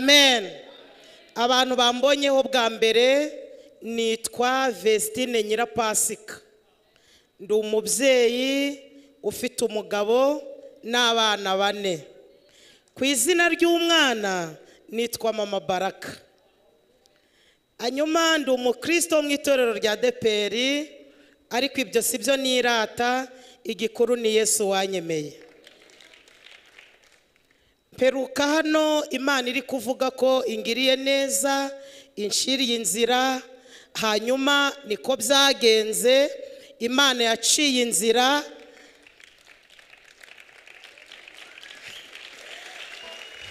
amen. Abantu bambonyeho bwa mbere nitwa vestine nyirapasika. Ndi umubyeyi ufite umugabo n'abana bane. Ku izina ry'umwana nitwa mama baraka. Hanyuma ndi umukristo wo mu itorero rya deperi ariko ibyo si byo nirata igikuru ni yesu wanyemeye. Peruka hano imana iri kuvuga ko ingiriye neza inshiriye inzira hanyuma niko byagenze imana yaciye inzira.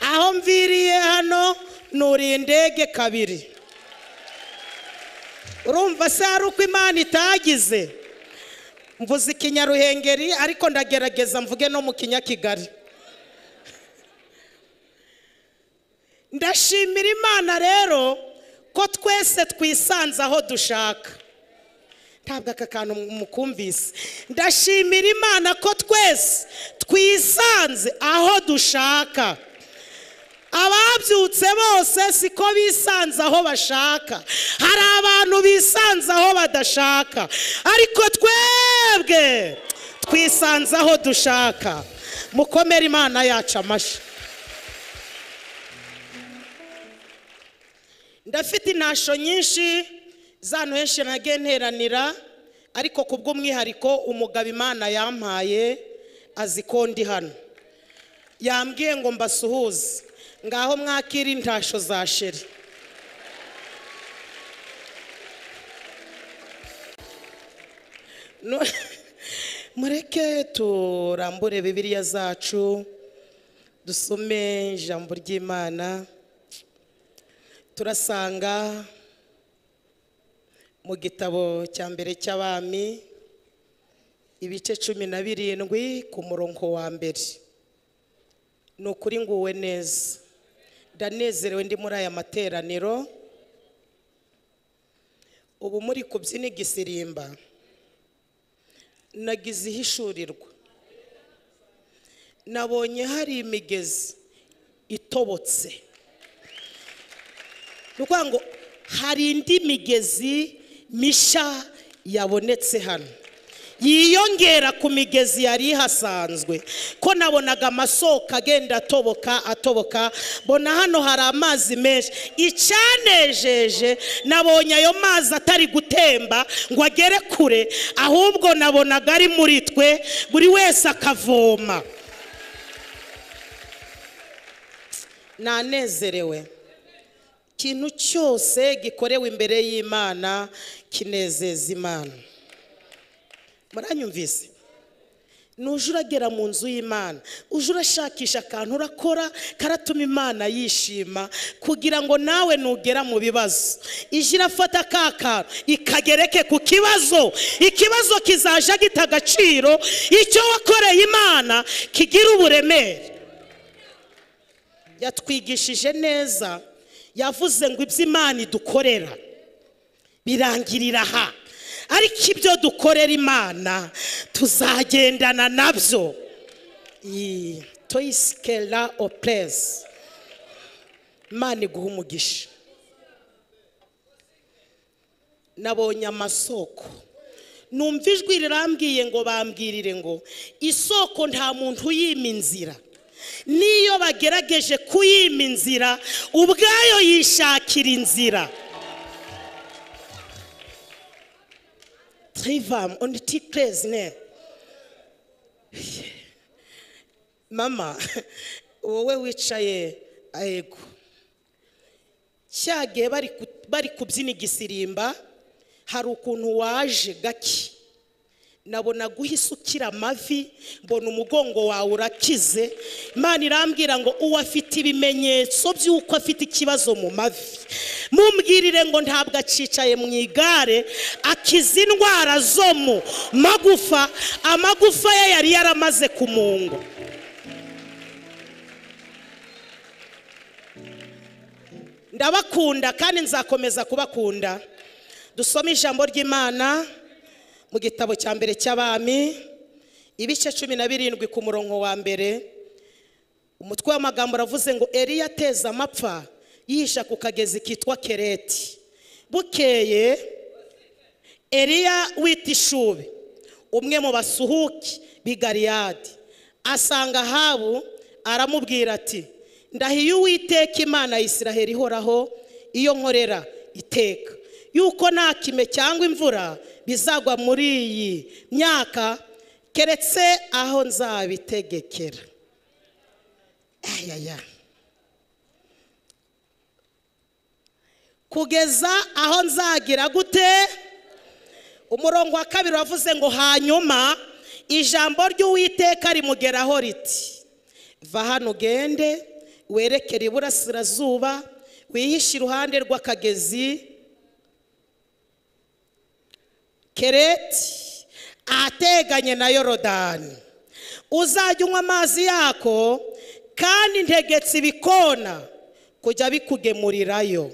Aho mviriye hano nuriye indege kabiri. Urumva se hari uko imana itagize? Mvuze ikinyaruhengeri ariko ndagerageza mvuge no mu kinyakigali. Ndashimira imana rero ko twese twisanze aho dushaka. Ntabwo aka kantu mukumvise. Ndashimira imana ko twese twisanze aho dushaka. Ababyutse bose siko bisanze aho bashaka. Hari abantu bisanze aho badashaka. Ariko twebwe twisanze aho dushaka. Mukomere imana yacu amashyi. Ndafite intasho nyinshi z'ahantu henshi nagiye nteranira ariko ku bw'umwihariko umugabo imana yampaye azi ko ndi hano. Yambwiye ngo mbasuhuze. Ngaho mwakira intasho za sheri. Mureke turambure bibiliya zacu dusome ijambo ry'imana. Turasanga mu gitabo cya mbere cy'abami ibice cumi na birindwi ku murongo wa mbere. Ni ukuri nguwe neza. Ndanezerewe ndi muri aya materaniro. Ubu muri kubyina igisirimba nagize ihishurirwa nabonye hari imigezi itobotse. Ni ukuvuga ngo hari indi migezi misha yabonetse hano. Yiyongera ku migezi yari ihasanzwe. Ko nabonaga amasoko agenda atoboka atoboka mbona hano hari amazi menshi. Icyanejeje nabonye ayo mazi atari gutemba ngo agere kure ahubwo nabonaga ari muri twe buri wese akavoma. Nanezerewe. Ikintu cyose gikorewe imbere y'imana kinezeza imana muranyumvise? Nuje uragera mu nzu y'imana uje urashakisha akantu urakora karatuma imana yishima kugira ngo nawe nugera mu bibazo. Ije irafata ka kantu ikagereke ku kibazo. Ikibazo kizaje gita agaciro icyo wakoreye imana kigira uburemere. Yatwigishije neza yavuze ngo ibyo imana idukorera. Birangirira aha. Ariko ibyo dukorera imana tuzagendana na byo. Toyisikera opuresi imana iguha umugisha. Nabonye amasoko. Numva ijwi rirambwiye ngo bambwirire ngo isoko nta muntu uyima inzira n'iyo bagerageje kuyima inzira ubwayo yishakira inzira. Trivam on tikrezi ne? Mama wowe wicaye ego cyagiye bari kubyina igisirimba hari ukuntu waje gake. Nabona guhisa ukira amavi mbona umugongo wawe urakize. Imana irambwira ngo uwo afite ibimenyetso by'uko afite ikibazo mu mavi. Mumbwirire ngo ntabwo acicaye mu igare akiza indwara zo mu magufa amagufa ye yari yaramaze kumunga ndabakunda kandi nzakomeza kubakunda. Dusome ijambo ry'imana. Mu gitabo cya mbere cy'abami ibice cumi na birindwi ku murongo wa mbere umutwe w'amagambo uravuze ngo eriya ateza amapfa yihisha ku kagezi kitwa kereti. Bukeye eliya wita ishubi umwe mu basuhuki b'i galiyadi. Asanga ahabu aramubwira ati ndahiye uwiteka imana ya isiraheli ihoraho iyo nkorera iteka. Yuko nta kime cyangwa imvura bizagwa muri iyi myaka keretse aho nzabitegekera. Ayaya. Kugeza aho nzagira gute? Umurongo wa kabiri wavuze ngo hanyuma ijambo ry'uwiteka rimugeraho riti va hano ugende werekere iburasirazuba wihishe iruhande rw'akagezi kereti ahateganye na yorodani. Uzajya unywa amazi yako kandi ntegetse ibikona kujya bikugemurirayo.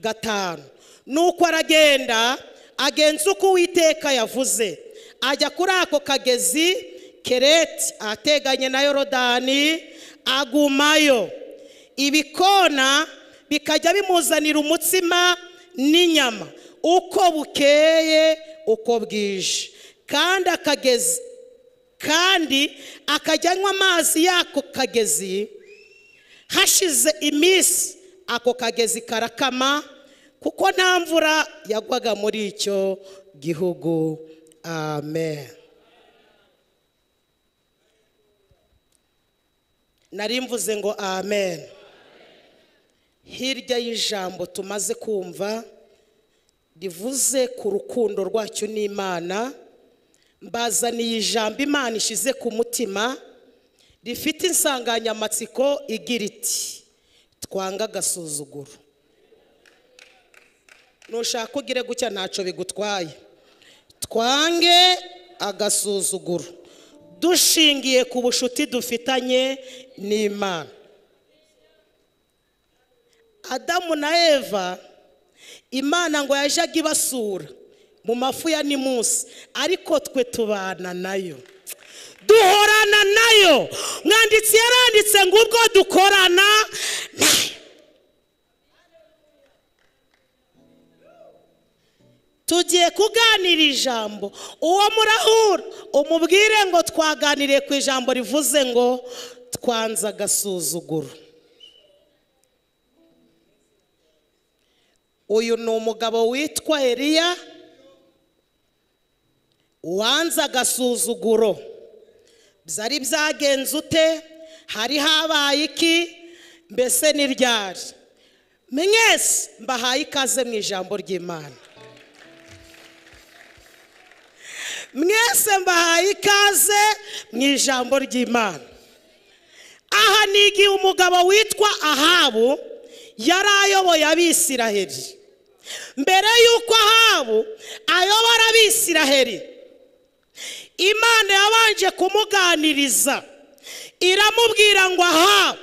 Gatanu nuko aragenda agenza uko uwiteka yavuze. Ajya kuri ako kagezi kereti ahateganye na yorodani agumayo. Ibikona bikajya bimuzanira umutsima n'inyama. Uko bukeye uko bwije. Kandi akagezi kandi akajya anywa amazi y'ako kagezi hashize iminsi ako kagezi karakama kuko nta mvura yagwaga muri icyo gihugu. Amen. Nari mvuze ngo amen. Hirya y'ijambo tumaze kumva rivuze ku rukundo rwacyo n'imana mbazaniye ijambo imana ishize ku mutima rifite insanganyamatsiko igira iti twanga agasuzuguro. Nushaka ugire gutya ntacyo bigutwaye. Twange agasuzuguro. Dushingiye ku bushuti dufitanye n'imana. Adamu na eva imana ngo yajyaga ibasura mu mafu ya nimusi. Ariko twe tubana na yo. Duhorana na yo. Mwanditsi yaranditse ngo ubwo dukorana tugiye kuganira ijambo. Uwo murahura umubwire ngo twaganiriye ku ijambo rivuze ngo twanze agasuzuguro. Uyu ni umugabo witwa eliya wanze agasuzuguro. Byari byagenze ute? Hari habaye iki? Mbese ni ryari? Mwese mbahaye ikaze mu ijambo ry'imana. Mwese mbahaye ikaze mu ijambo ry'imana. Aha ni igihe umugabo witwa ahabu yari ayoboye abisiraheli. Mbere y'uko ahabu ayobora abisiraheli imana yabanje kumuganiriza iramubwira ngo ahabu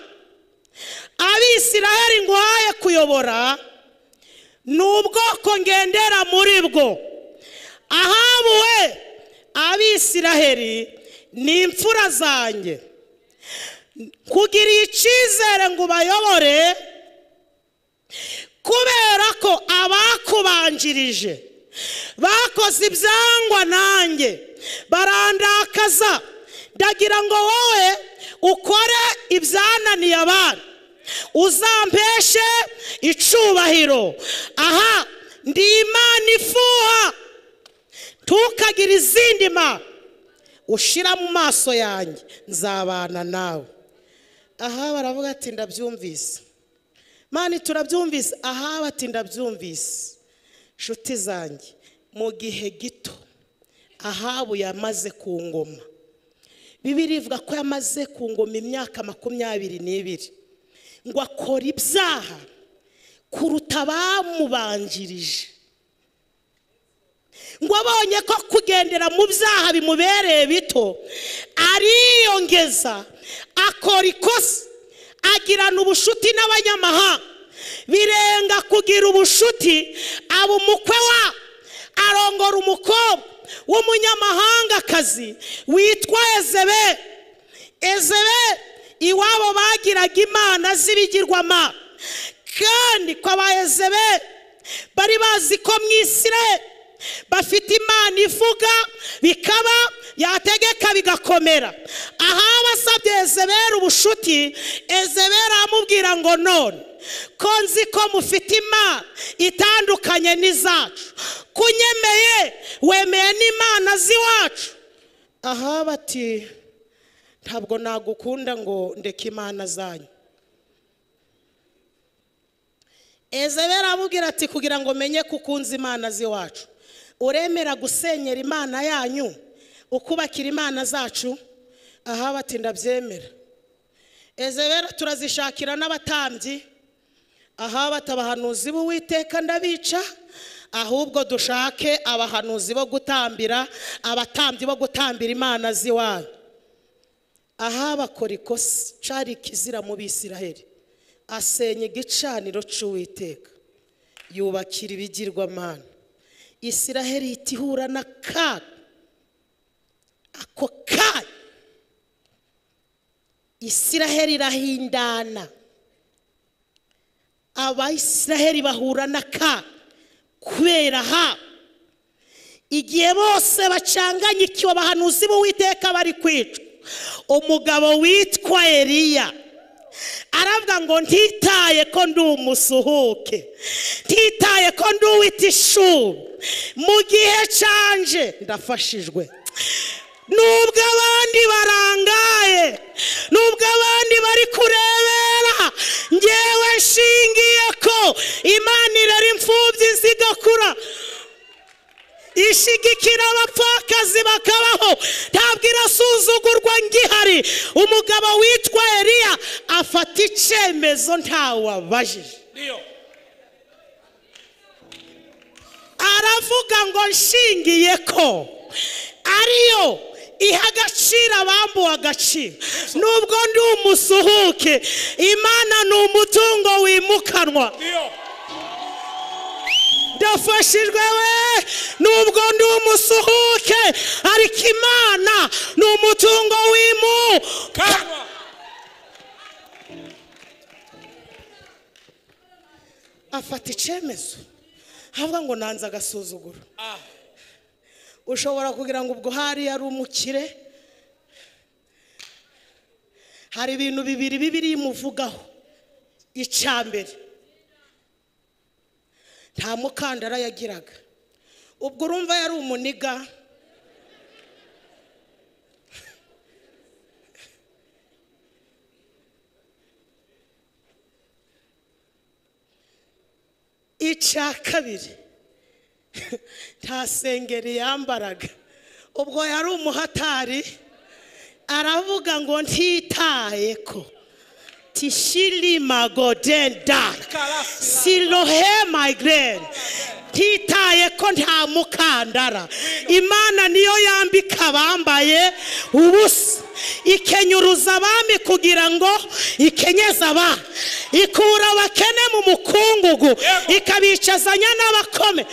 abisiraheli ngo uhaye kuyobora ni ubwoko ngendera muri bwo. Ahabu we abisiraheli ni imfura zanjye. Kugiriye icyizere ngo ubayobore kubera ko abakubanjirije bakoze ibyangwa nanjye barandakaza. Ndagira ngo wowe ukore ibyananiye abana. Uzampeshe icubahiro. Aha ndi imana ifuha. Ntukagire izindi ma. Ushira mu maso yanjye nzabana nawe. Aha baravuga ati ndabyumvise. Mani turabyumvise. Aha bati ndabyumvise. Nshuti zanjye mu gihe gito ahabu yamaze ku ngoma. Bibiri ivuga ko yamaze ku ngoma imyaka makumyabiri n'ibiri. Ngo akora ibyaha kuruta abamubanjirije. Ngo abonye ko kugendera mu byaha bimubereye bito ariyongeza akora ikosa. Agirana ubushuti n'abanyamahanga birenga kugira ubushuti aba umukwe wa arongora umukobwa w'umunyamahangakazi witwa ezebe. Ezebe iwabo bagiraga imana z'ibigirwamana kandi ko abayezebeli bari bazi ko mu isirayeli bafite imana ivuga bikaba yategeka bigakomera. Aha basabye ezeberi ubushuti ezeberi aramubwira ngo none ko nzi ko mufite imana itandukanye n'izacu kunyemeye wemeye n'imana z'iwacu aha bati ntabwo nagukunda ngo ndeke imana zanyu. Ezeberi aramubwira ati kugira ngo menye ko ukunze imana z'iwacu uremera gusenyera imana yanyu ukubakira imana zacu? Aha bati ndabyemera. Ezebera turazishakira n'abatambyi. Aha bati abahanuzi b'uwiteka ndabica. Ahubwo dushake abahanuzi bo gutambira abatambyi bo gutambira imana z'iwanyu. Aha bakora ikosa cari ikizira mu bisiraheli. Asenya igicaniro cy'uwiteka yubakira ibigirwamana. Isiraheli ihita ihura n'akaga ako kaga isiraheli irahindana. Abayisiraheli bahura n'akaga kubera ha igihe bose bacanganyikiwe abahanuzi b'uwiteka bari kwicwa umugabo witwa eliya. Aravuga ngo ntitaye ko ndi umusuhuke. Ntitaye ko ndi uwita ishuri mu gihe canje ndafashijwe. Nubwo abandi barangaye nubwo abandi bari kurebera ngewe nshingiye ko imana irera imfubyi zigakura ishigikira abapfakazi bakabaho ntabwo irasuzugurwa ngihari. Umugabo witwa eliya afata icyemezo ntawabajije aravuga ngo nshingiye ko ariyo iha agaciro abambuwe agaciro. Nubwo ndi umusuhuke imana ni umutungo wimukanwa. Ndafashijwe we nubwo ndi umusuhuke ariko imana ni umutungo wimukanwa afata icyemezo. Havuga ngo nanze agasuzuguro. Ushobora kugira ngo ubwo hari ari umukire? Hari ibintu bibiri bibiri imuvugaho icya mbere nta mukandara yagiraga. Ubwo urumva yari umuniga icya kabiri. Nta sengeri yambaraga. Ubwo yari umuhatari aravuga ngo ntitaye ko. Tishiri magodenda silohe mayigrene ntitaye ko nta mukandara. Imana niyo yambika abambaye ubusa. Ikenyuruza abami kugira ngo ikenyeze abana ikura abakene mu mukungugu ikabicazanya n'abakome.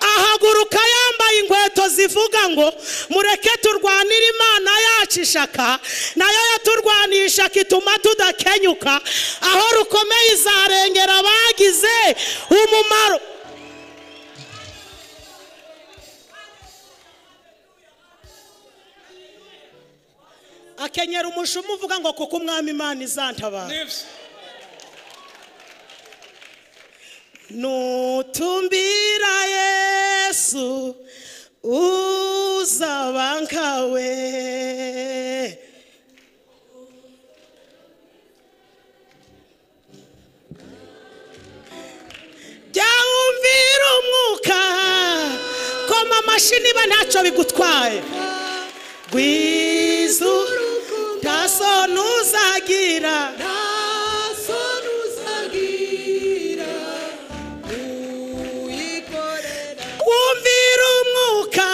Ahaguruka yambaye inkweto zivuga ngo mureke turwanire imana yacu ishaka na yo yaturwaniye ishaka ituma tudakenyuka. Aho rukomeye izarengera abagize umumaro. Akenyera umushumu uvuga ngo kuko umwami imana izantabara. Nutumbira yesu uzaba nkawe jya wumvira umwuka koma amashyi niba ntacyo bigutwaye. Rwizu nta soni uzagira wumvira umwuka.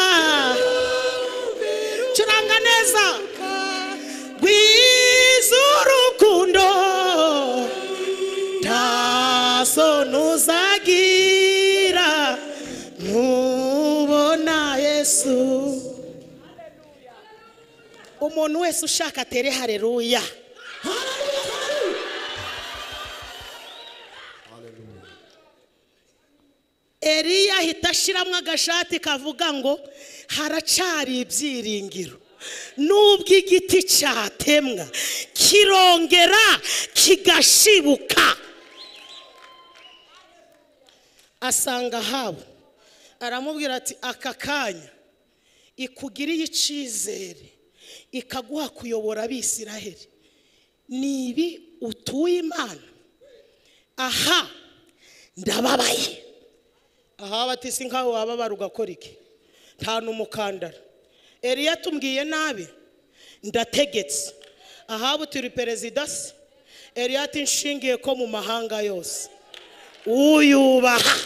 Curanga neza. Umuntu wese ushaka atere hareruya eliya ahita ashyiramo agashati kavuga ngo haracari ibyiringiro. Nubwo igiti cyatemwa kirongera kigashibuka. Asanga habo aramubwira ati aka kanya ikugiriye icyizere. Ikaguha kuyobora abisiraheli. Ni ibi utuye imana. Aha ndababaye. Aha bati si nkaho wababara ugakora iki? Nta n'umukandara. Eliya tumbwiye nabi ndategetse. Aha turi perezida se? Eliya ati nshingiye ko mu mahanga yose. Uyubaha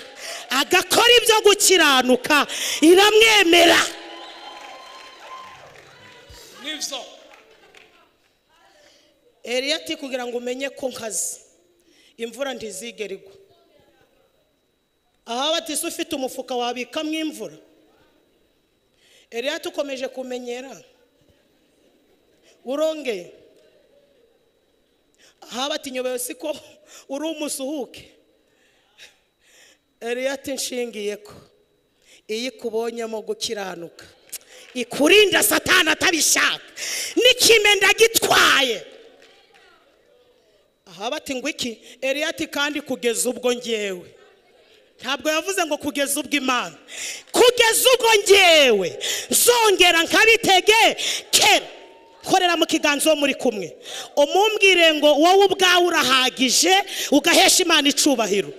agakora ibyo gukiranuka iramwemera. Ni byo. Eliya ati kugira ngo umenye ko nkazi imvura ntizigere igwa. Aha bati se ufite umufuka wabikamo imvura? Eliya tukomeje kumenyera. Urongeye aha bati nyobewe si ko uri umusuhuke. Eliya ati nshingiye ko. Iyo ikubonyemo gukiranuka. Ikurinda satana atabishaka. N'ikime ndagitwaye? Aha bati ngo iki? Eliya ati kandi kugeza ubwo ngewe ntabwo yavuze ngo kugeza ubwo imana. Kugeza ubwo ngewe zongera nkabitegekera korera mu kiganza uwo muri kumwe. Umumbwire ngo wowe ubwawe urahagije ugahesha imana icubahiro.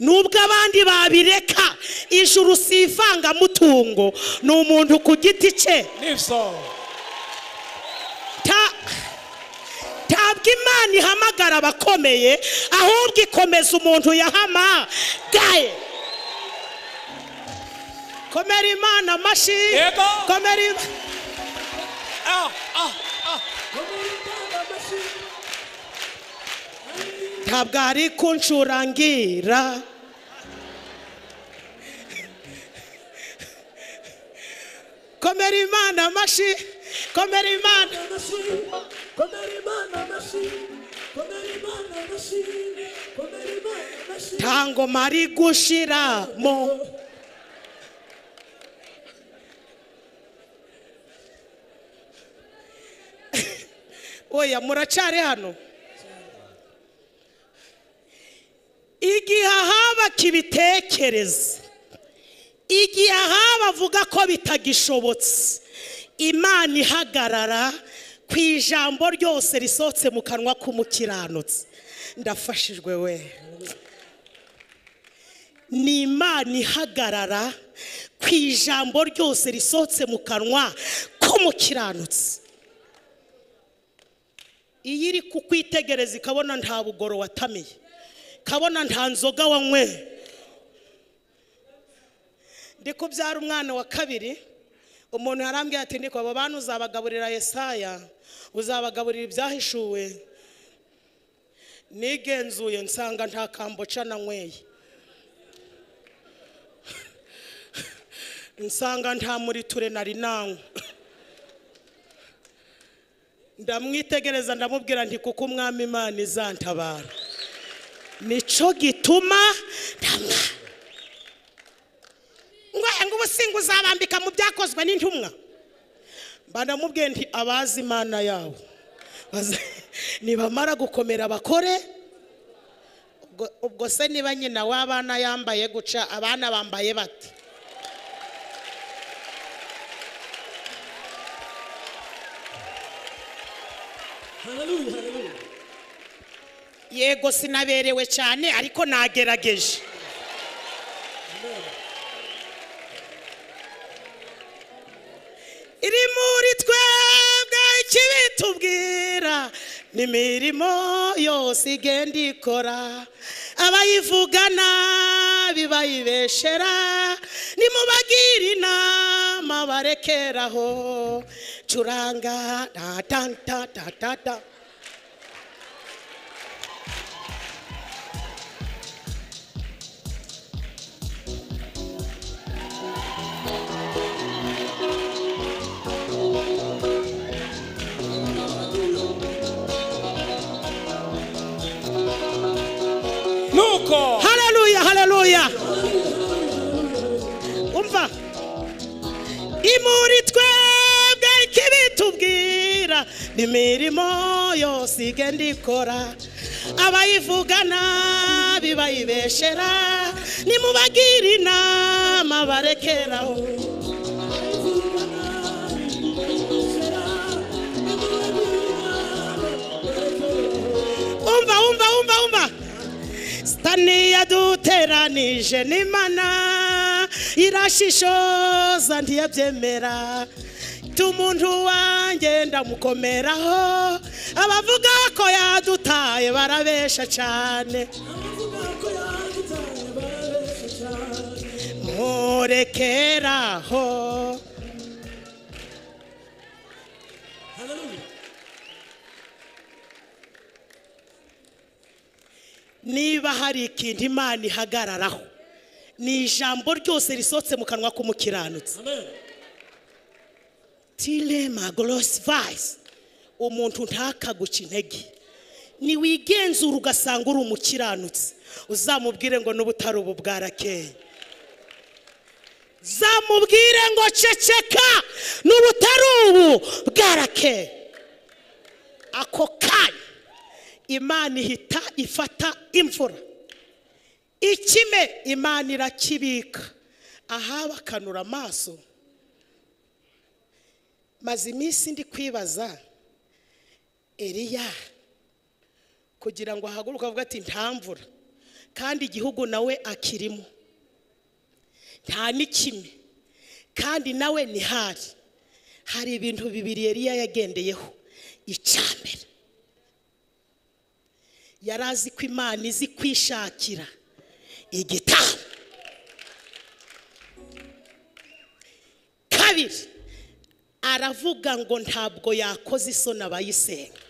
Nubwo abandi babireka ijuru si ivangamutungo ni umuntu ku giti cye. Ntabwo imana ihamagara abakomeye ahubwo ikomeza umuntu yahamagaye komera imana amashyi Yego. komera Ima- ah ah ah ntabwo ari kuncurangira komera imana amashyi komera imana nta ngoma ari gushiramo oya muracari hano? Igihe ahaba kibitekereza. Igihe ahaba avuga ko bitagishobotse. Imana ihagarara ku ijambo ryose risohotse mu kanwa k'umukiranutsi. Ndafashijwe we. Ni imana ihagarara ku ijambo ryose risohotse mu kanwa k'umukiranutsi. Iyo iri kukwitegereza ikabona nta bugoro watamiye. Ikabona nta nzoga wanyweye ndi kubyara umwana wa kabiri umuntu yarambwiye ati niko abo bantu uzabagaburira yesaya uzabagaburira ibyahishuwe. Nigenzuye nsanga nta kamboca nanyweye. Nsanga nta muri ture nari nanywa ndamwitegereza ndamubwira nti kuko umwami imana izantabara. Ni cyo gituma ngo ngo ubusinga uzabambika mu byakozwe n'intumwa. Mba ndamubwiye nti abazi imana baza- nibamara gukomera bakore. Ubwo- se niba nyina w'abana yambaye guca abana bambaye bate? Yego sinaberewe cyane ariko nagerageje. Iri muri twebwe ikibitubwira n'imirimo yose igenda ikora. Abayivugana bibayibeshera nimubagire inama barekeraho. Curanga ta ta. Nuko haleluya haleluya umva. Imuri twebwe ikibitubwira imirimo yose igenda ikora abayivugana bibayibeshera nimubagire inama barekeraho. Umva umva umva umva. Sitani yaduteranije n'imana irashishoza ntiyabyemera umuntu wanjye ndamukomeraho abavuga ko yadutaye barabesha cyane murekeraho niba hari ikintu imana ihagararaho ni ijambo ryose risohotse mu kanwa k'umukiranutsi. Tirema gorosi vayisi umuntu ntakaguca intege. Niwigenzura ugasanga uri umukiranutsi. Uzamubwire ngo n'ubutari ubu bwarakeye. Zamubwire ngo ceceka n'ubutari ubu bwarakeye. Ako kanya imana ihita ifata imvura. Ikime imana irakibika. Aha bakanura amaso. Maze iminsi ndi kwibaza eriya kugira ngo ahaguruke avuga ati nta mvura. Kandi igihugu nawe akirimo. Nta n'ikime. Kandi nawe ntihari hari. Ibintu bibiri eriya yagendeyeho. Icyambere yari azi ko imana izi kwishakira. Igitambo. Kabiri aravuga ngo ntabwo yakoze isoni abayisenga.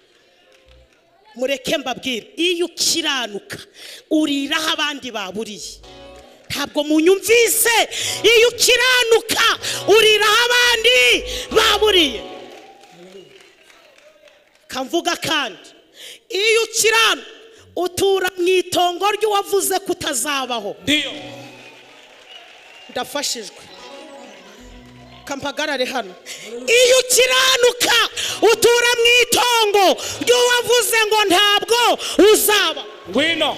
Mureke mbabwire iyo ukiranuka uriraho abandi baburiye. Ntabwo munyumvise iyo ukiranuka uriraho abandi baburiye. Kamvuga kandi iyo ukiranuka utura mu itongo ry'uwavuze ko utazabaho ndiyo. Ndafashijwe. Kampagarare hano. Iyo ukiranuka utura mu itongo ry'uwavuze ngo ntabwo uzaba. Ngwino.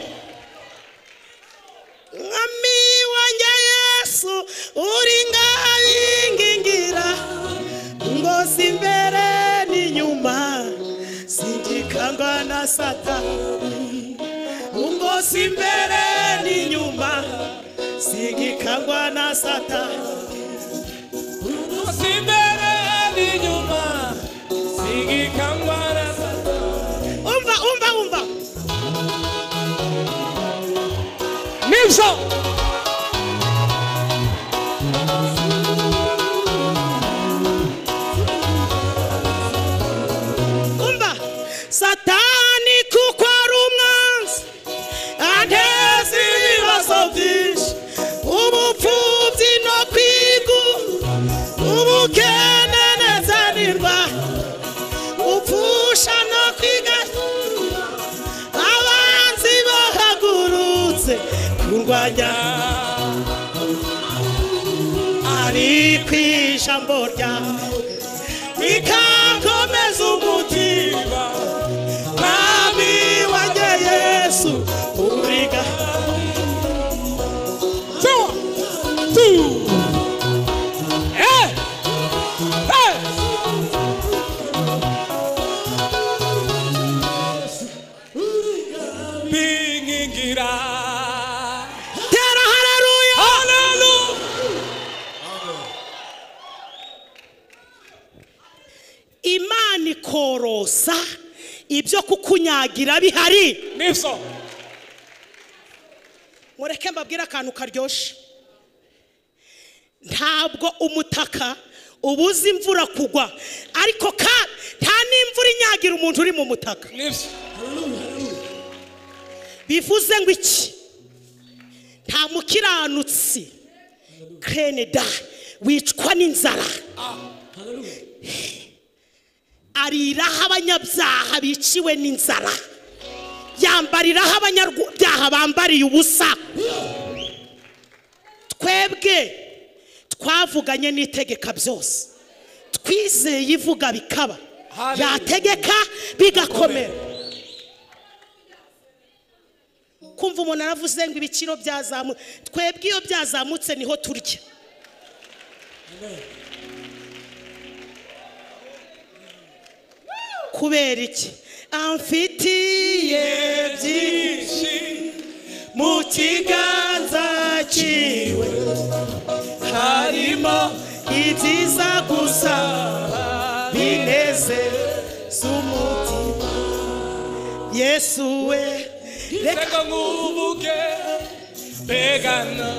Mwami wanjye yesu uri ngabingingira ngo si imbere n'inyuma singikangwa na satani. Ngo si imbere n'inyuma singikangwa na satani si imbere n'inyuma sigikangwa na satani umva umva umva. Nibyo. Ku ibyo kukunyagira bihari. Nibyo. Mureke mbabwire akantu karyoshye ntabwo umutaka ubuza imvura kugwa ariko nta n'imvura inyagira umuntu uri mu mutaka. Bivuze ngo iki? Nta mukiranutsi. Keneda wicwa n'inzara. Ariraho abanyabyaha biciwe n'inzara. Yambariraho abanyabyaha bambariye ubusa. Twebwe twavuganye n'itegeka byose. Twizeye ivuga bikaba. Yategeka bigakomera. Kumva umuntu aravuze ngo ibiciro byazamutse. Twebwe iyo byazamutse ni ho turya. Kubera iki? Amfitiye byinshi mu kiganza cyiwe. Harimo ibyiza gusa binezeza umutima yesu we reka nkuvuge uri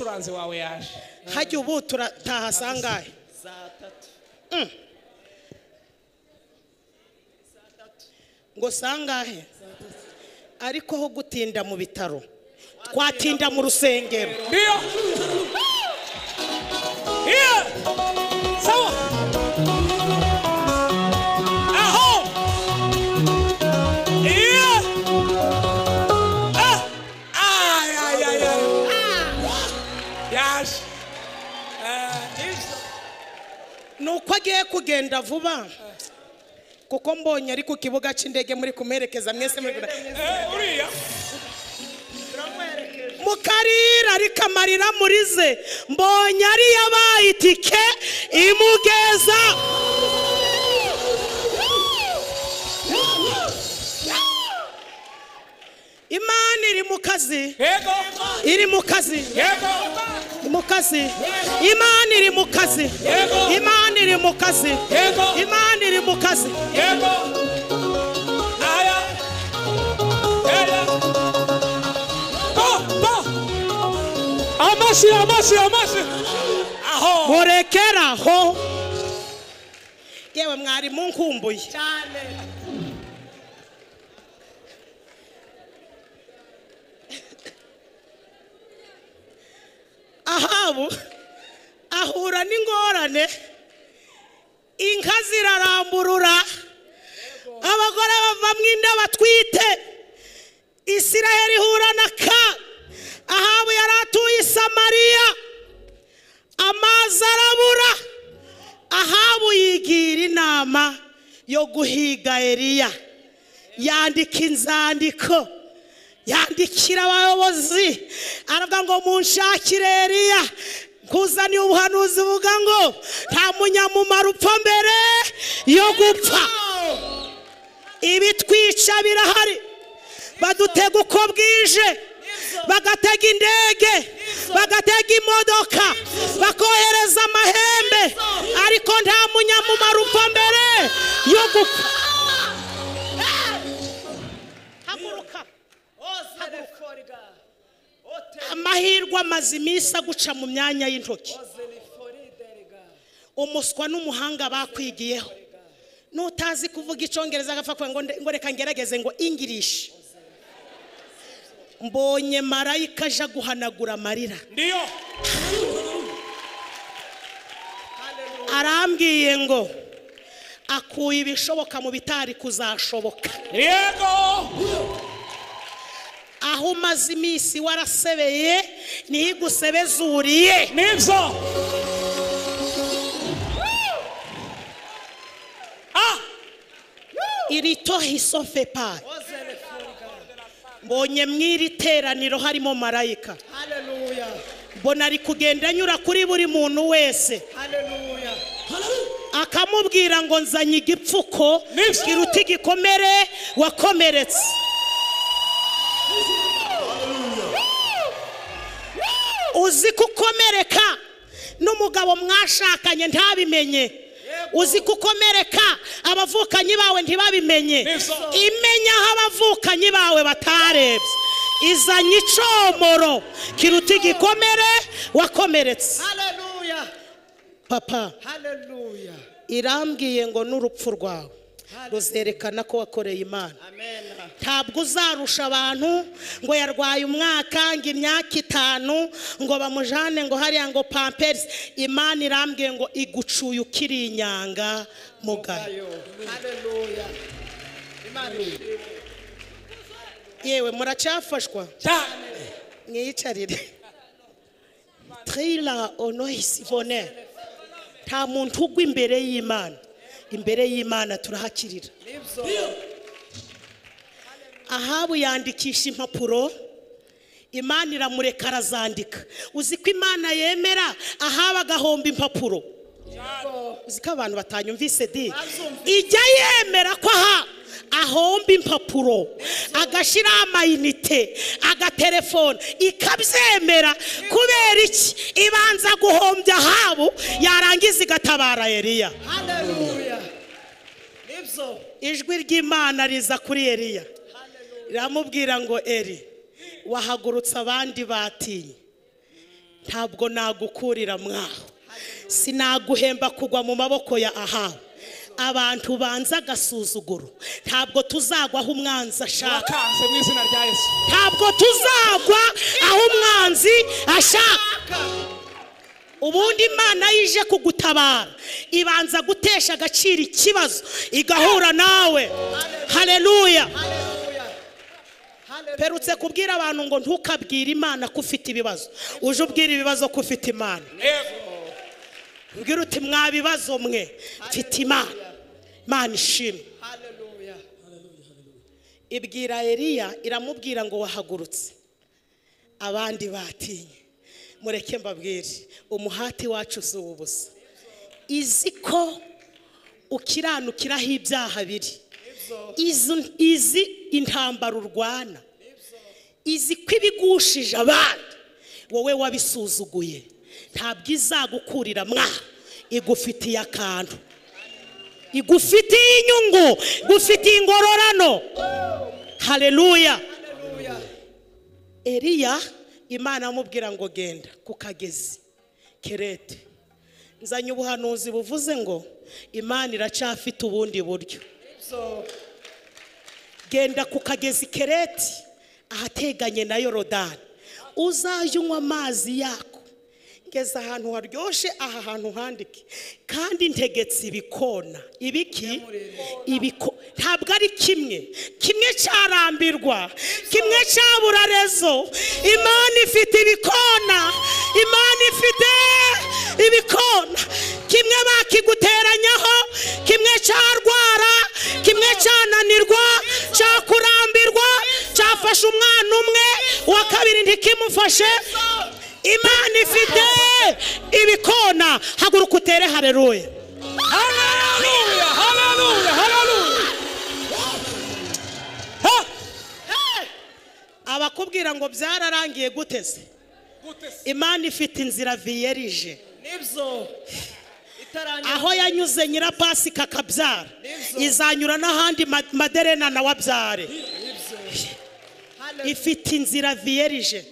umucuranzi wawe yaje hajya ubu turataha sangahe Mm. ngo sangahe ariko ho gutinda mu bitaro twatinda mu rusengero. Iyo. Sawa. Uko agiye kugenda vuba. Kuko mbonye ari ku kibuga cy'indege muri kumerekeza mwese muri Eh, uriya. mukarira ariko amarira muri ze. Mbonye ari yabaye itike imugeza. Imana iri mu kazi. Iri mu kazi. Yego. Mu kazi imana iri mu kazi imana iri mu kazi imana iri mu kazi. Amashi, amashi, amashi. Aho. murekeraho yewe mwarimu nkumbuye ahabu ahura n'ingorane inka ziraramburura abagore bavamo inda batwite isiraheli ihura na ka ahabu yari atuye i samariya amazi arabura ahabu yigira inama yo guhiga eliya yandika inzandiko. Yandikira abayobozi. Aravuga ngo munshakire eliya nkuzaniye ubuhanuzi buvuga ngo nta munyamumaro upfa mbere yo gupfa. Ibitwica birahari. Badutega uko bwije bagatega indege bagatega imodoka bakohereza amahembe. Ariko nta munyamumaro upfa mbere yo gupfa. Amahirwe amaze iminsi aguca mu myanya y'intoki. Umuswa n'umuhanga bakwigiyeho. N'utazi kuvuga icyongereza agapfa ngo reka ngerageze ngo ingirishi mbonye marayika aje guhanagura amarira. Arambwiye ngo akuye ibishoboka mu bitari kuzashoboka. Yego. Aho umaze iminsi warasebeye ni ho igusebezuriye Nibyo. Ah. irito hisofe pari mbonye mu iri teraniro harimo marayika. Mbona ari kugenda anyura kuri buri muntu wese. Akamubwira ngo nzanye igipfuko kiruta igikomere wakomeretse. Uzi ko ukomereka n'umugabo mwashakanye ntabimenye. Uzi ko ukomereka abavukanyi bawe ntibabimenye. Imenya aho abavukanyi bawe batarebye. Izanye icomoro. Kiruta igikomere wakomeretse. Papa. Irambwiye ngo n'urupfu rwawe. Ruzerekana ko wakoreye imana. Ntabwo uzarusha abantu ngo yarwaye umwaka ngo imyaka itanu ngo bamujane ngo hariya ngo pamperisi imana irambwiye ngo igucuye ukiri inyanga mugayo. Yewe muracyafashwa? Mwiyicarire. Trila onoisi vone nta muntu ugwa imbere y'imana. Imbere y'imana turahakirira. Ahabu yandikisha impapuro imana iramureka arazandika. Uzi ko imana yemera ahabu agahomba impapuro? Uzi ko abantu batanyumvise di? Ijya yemera ko aha ahomba impapuro agashyiraho amayinite agatelefone ikabyemera. Kubera iki? Ibanza guhombya ahabu yarangiza igatabara ni byo. Ijwi ry'imana riza kuri eliya. Riramubwira ngo eri wahagurutse abandi batinye. Ntabwo nagukurira mwaho. Sinaguhemba kugwa mu maboko ya ahawe abantu banza agasuzuguro. Ntabwo tuzagwa aho umwanzi ashaka. Ntabwo tuzagwa aho umwanzi ashaka. Ubundi imana yije kugutabara. Ibanza gutesha agaciro ikibazo. Igahura nawe. Haleluya perutse kubwira abantu ngo ntukabwire imana ko ufite ibibazo. Uje ubwira ibibazo ko ufite imana. Ubwira uti mwa bibazo mwe. Mfite imana. Imana ishimwe. Ibwira eliya iramubwira ngo wahagurutse. Abandi batinye mureke mbabwire. Umuhati wacu si ubusa izi ko ukiranukiraho ibyaha biri. Izi intambara urwana. Izi ko ibigushije abandi. Wowe wabisuzuguye. Ntabwo izagukurira mwa. Igufitiye akantu. Igufitiye inyungu. Igufitiye ingororano. Haleluya. Eliya imana amubwira ngo genda ku kagezi kerete. Nzanye ubuhanuzi buvuze ngo imana iracyafite ubundi buryo. Genda ku kagezi kereti ahateganye na yorodani. Uzajya unywa amazi yako ngeze ahantu haryoshye aha hantu handike. Kandi ntegetse ibikona. Ibiki? Ibiko. Ntabwo ari kimwe. Kimwe cyarambirwa. Kimwe cyabura rezo imana ifite ibikona. Imana ifite ibikona. Kimwe bakiguteranyaho kimwe cyarwara kimwe cyananirwa cyakurambirwa cyafashe umwana umwe uwa kabiri ntikimufashe. Imana ifite ibikona. Haguruka utere hareruye haleluya haleluya haleluya. Ha! abakubwira ngo byararangiye guteze imana ifite inzira viyerije. Aho yanyuze nyirapasika akabyara. Nibyo. izanyura n'ahandi ma- maderena nawe abyare ifite inzira viyerije.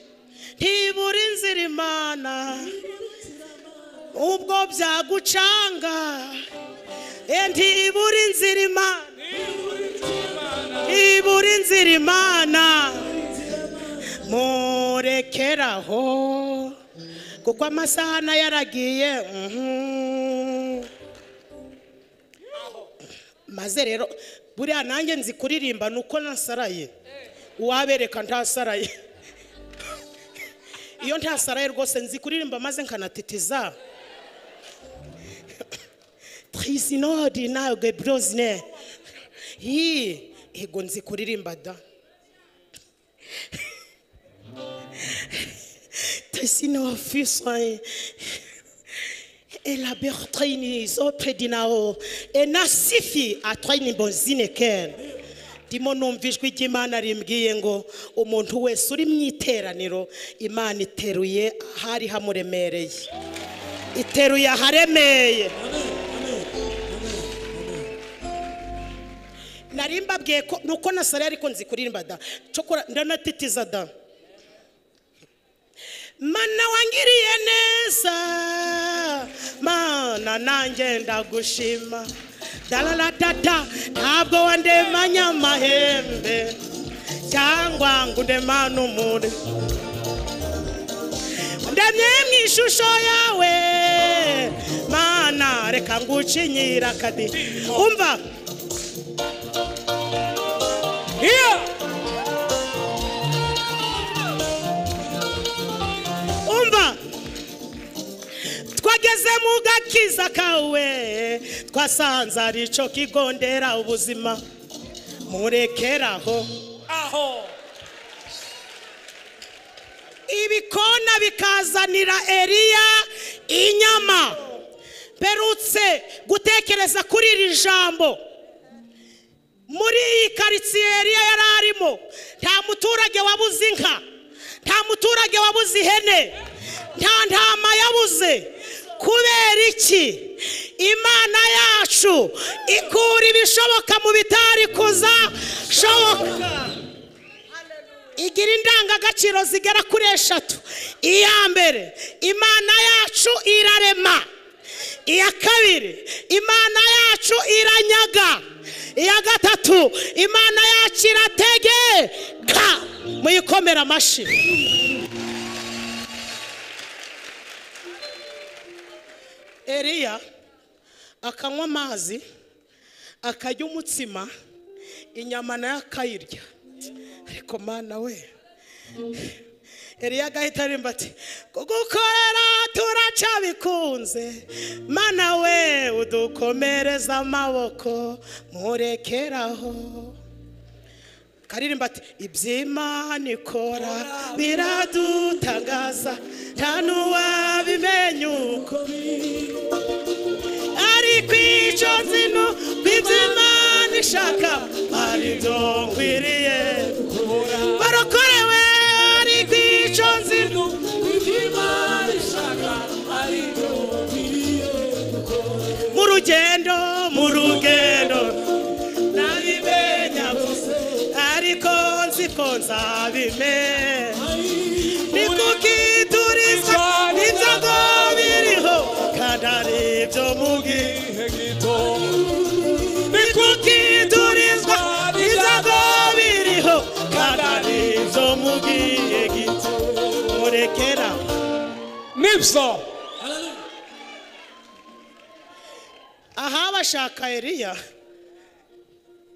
Ntibura inzira imana. Ubwo byagucanga. Ntibura inzira imana. Ntibura inzira imana. Murekeraho. Kuko amasaha na yo yaragiye mhm. maze rero buriya nanjye nzi kuririmba ni uko nasaraye. Uwabereka ntasaraye. Iyo ntasaraye rwose nzi kuririmba maze nkanatitiza. Trisinodi nawe gebrozine hi ego nzi kuririmba da. Trisinofiswa elabertraini zopredinao enasifi atraini bonzineken ndimo numva ijwi ry'imana rimbwiye ngo umuntu wese uri mu iteraniro imana iteruye ahari hamuremereye. Iteruye aharemeye. Nari mbabwiye ko nuko nasaraye ariko nzi kuririmba da. Cokora ndanatitiza da. Mana wangiriye neza mana nanjye ndagushima. Dararatata ntabwo wandemanya amahembe cyangwa ngo undemane umure ndemye mu ishusho yawe mana reka ngucinyira kadi. Umva. Iya. umva twageze mu gakiza kawe. Twasanze ari cyo kigondera ubuzima murekeraho. Aho. ibikona bikazanira eliya inyama. Mperutse gutekereza kuri iri jambo. Muri iyi karitsiye eliya yari arimo nta muturage wabuze inka. Nta muturage wabuze ihene. Nta ntama yabuze. Kubera iki? Imana yacu ikura ibishoboka mu bitari kuzashoboka igira indangagaciro zigera kuri eshatu. Iya mbere imana yacu irarema. Iya kabiri imana yacu iranyaga. Iya gatatu imana yacu irategeka muyikomera amashyi. Eliya akanywa amazi akarya umutsima inyama na yo akayirya. Ariko mana we eliya agahita arimba ati kugukorera turaca bikunze mana we udukomereza amaboko murekeraho. Karirimba ati iby'imana ikora biradutangaza nta n'uwabimenya uko ariko icyo zino iby'imana ishaka ari byo nkwiriye gukora. Mu rugendo nabimenya gusa ariko nzi ko nzabimenya murekera Nibso. aha bashaka eliya.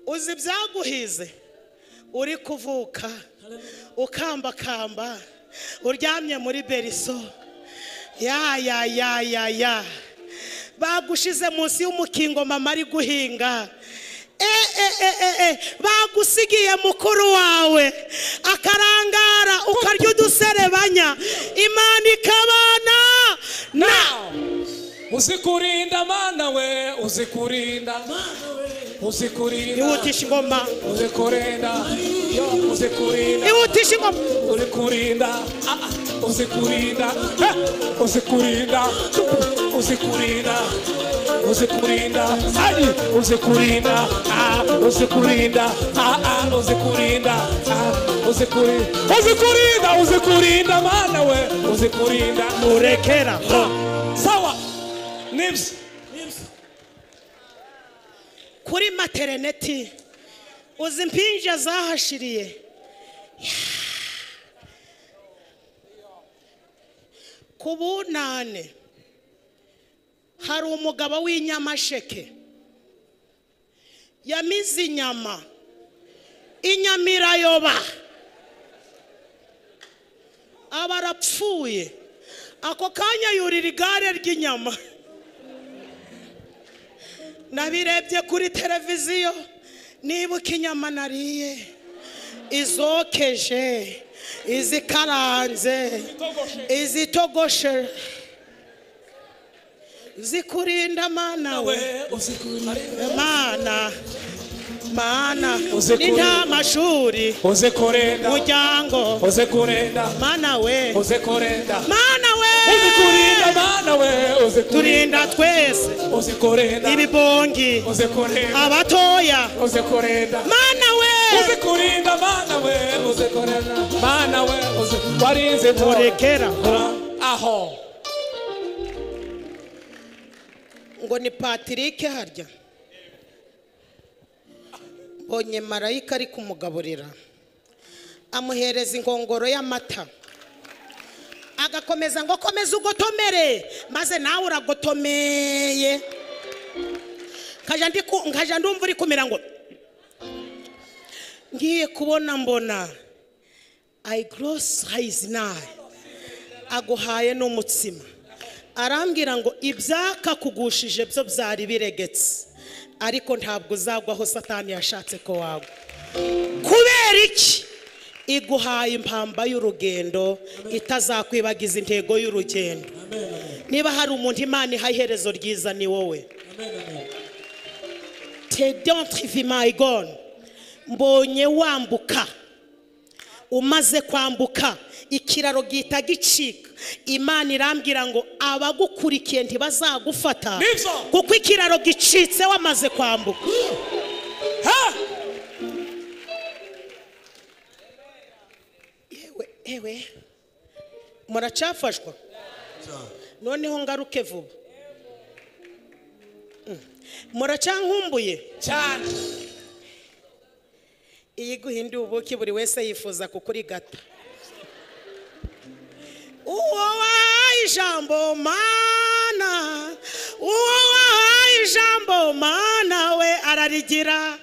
Uzi ibyaguhize? Uri kuvuka. Ukambakamba. Uryamye muri beriso ya ya ya ya ya. Bagushize munsi y'umukingo mama ari guhinga. Bagusigiye mukuru wawe. Akarangara ukarya uduserebanya. Imana ikabana. Na Now. Uzikurinda mana we, uzikurinda. Uzikurinda. ihutisha ingoma Uzikurinda. Yo, uzikurinda. ihutisha ingoma Uzikurinda. Ah, ah. Uzikurinda. Eh, Uzikurinda. Uzikurinda. Uzikurinda. Ai, uzikurinda. Ah, uzikurinda. Ah, ah, uzikurinda. Ah, uzikurinda. Uzikurinda, uzikurinda mana we, uzikurinda. murekera Sawa. Nibs. Kuri materineti uzi impinja zahashiriye? Ku bunane hari umugabo w'inyamasheke yamize inyama. Inyama irayoba aba arapfuye. Ako kanya yurira igare ry'inyama. Nabirebye kuri televiziyo. Nibuka inyama nariye izokeje izikaranze izitogoshe. Zikurinda mana we. Mana. Mana ni nta mashuri Uzikurinda. muryango. Uzikurinda. mana we. Uzikurinda. mana we. Uzikurinda mana we, uzikurinda. turinda twese. Uzikurinda. ibibongi. Uzikurinda. abatoya. Uzikurinda. mana we. Uzi kurinda mana we. Uzi kurera mana we. Uzi warinze murekera. Aho. Ngo ni patirike harya. Mbonye marayika ari kumugaburira. Amuhereza inkongoro y'amata. Agakomeza ngo komeza ugotomere maze nawe uragotomeye nkajya ndumva uri kumera ngo ngiye kubona mbona ayigorosi nawe aguhaye n'umutsima. Arambwira ngo ibyakakugushije byo byari biregetse. Ariko ntabwo uzagwa aho satani yashatse ko wagwa. Kubera iki? Iguhaye impamba y'urugendo itazakwibagiza intego y'urugendo. Niba hari umuntu imana iha iherezo ryiza ni wowe. Tedontrivimayigoni mbonye wambuka. Umaze kwambuka ikiraro gihita gicika. Imana irambwira ngo abagukurikiye ntibazagufata kuko ikiraro gicitse wamaze kwambuka. Ha! Ewe ewe muracafashwa noneho ngaruke vuba. Mm. muracankumbuye cyane. Iyo iguhinduye ubuki buri wese yifuza kukurigata uwo wahaye ijambo mana uwo wahaye ijambo mana we ararigira.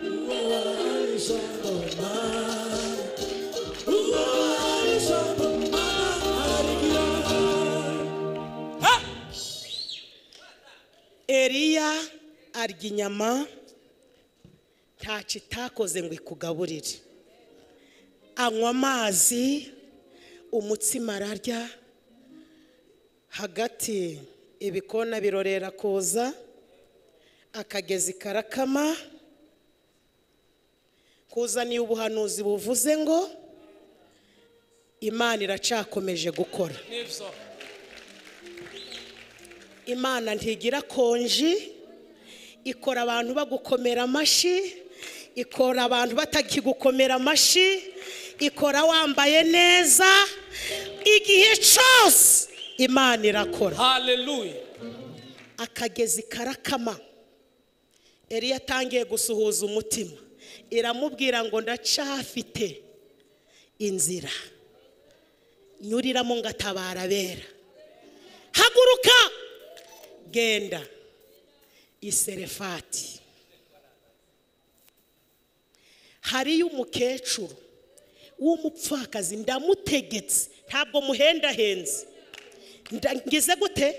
Ha eliya arya inyama ntacyo itakoze ngo ikugaburire. Anywa amazi umutsima ararya. Hagati ibikona birorera kuza akagezi karakama kuzaniye ubuhanuzi buvuze ngo imana iracakomeje gukora. Imana ntigira konji ikora abantu bagukomera amashyi ikora abantu batakigukomera amashyi ikora wambaye neza igihe cyose. Imana irakora. Haleluya akagezi karakama. Eliya atangiye gusuhuza umutima. Iramubwira ngo ndacafite inzira. Nyuriramo ngatabara abera. Haguruka. Genda. Iserefati hariyo umukecuru w'umupfakazi ndamutegetse. Ntabwo muhendahenze. Nda- ngize gute?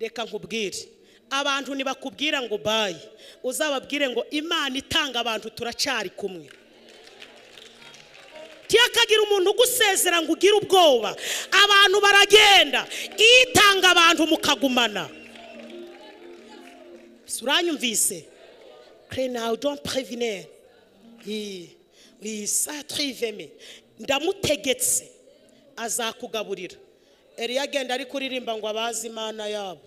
Reka nkubwire. Abantu ntibakubwira ngo bayi uzababwire ngo imana itanga abantu turacari kumwe. Ntiyakagira umuntu ugusezera ngo ugire ubwoba. Abantu baragenda. Itanga abantu mukagumana. Uranyumvise kare nawe don't prévenir iyi sa triveme ndamutegetse. Azakugaburira. Eliya agenda ari kuririmba ngo abazi imana yabo.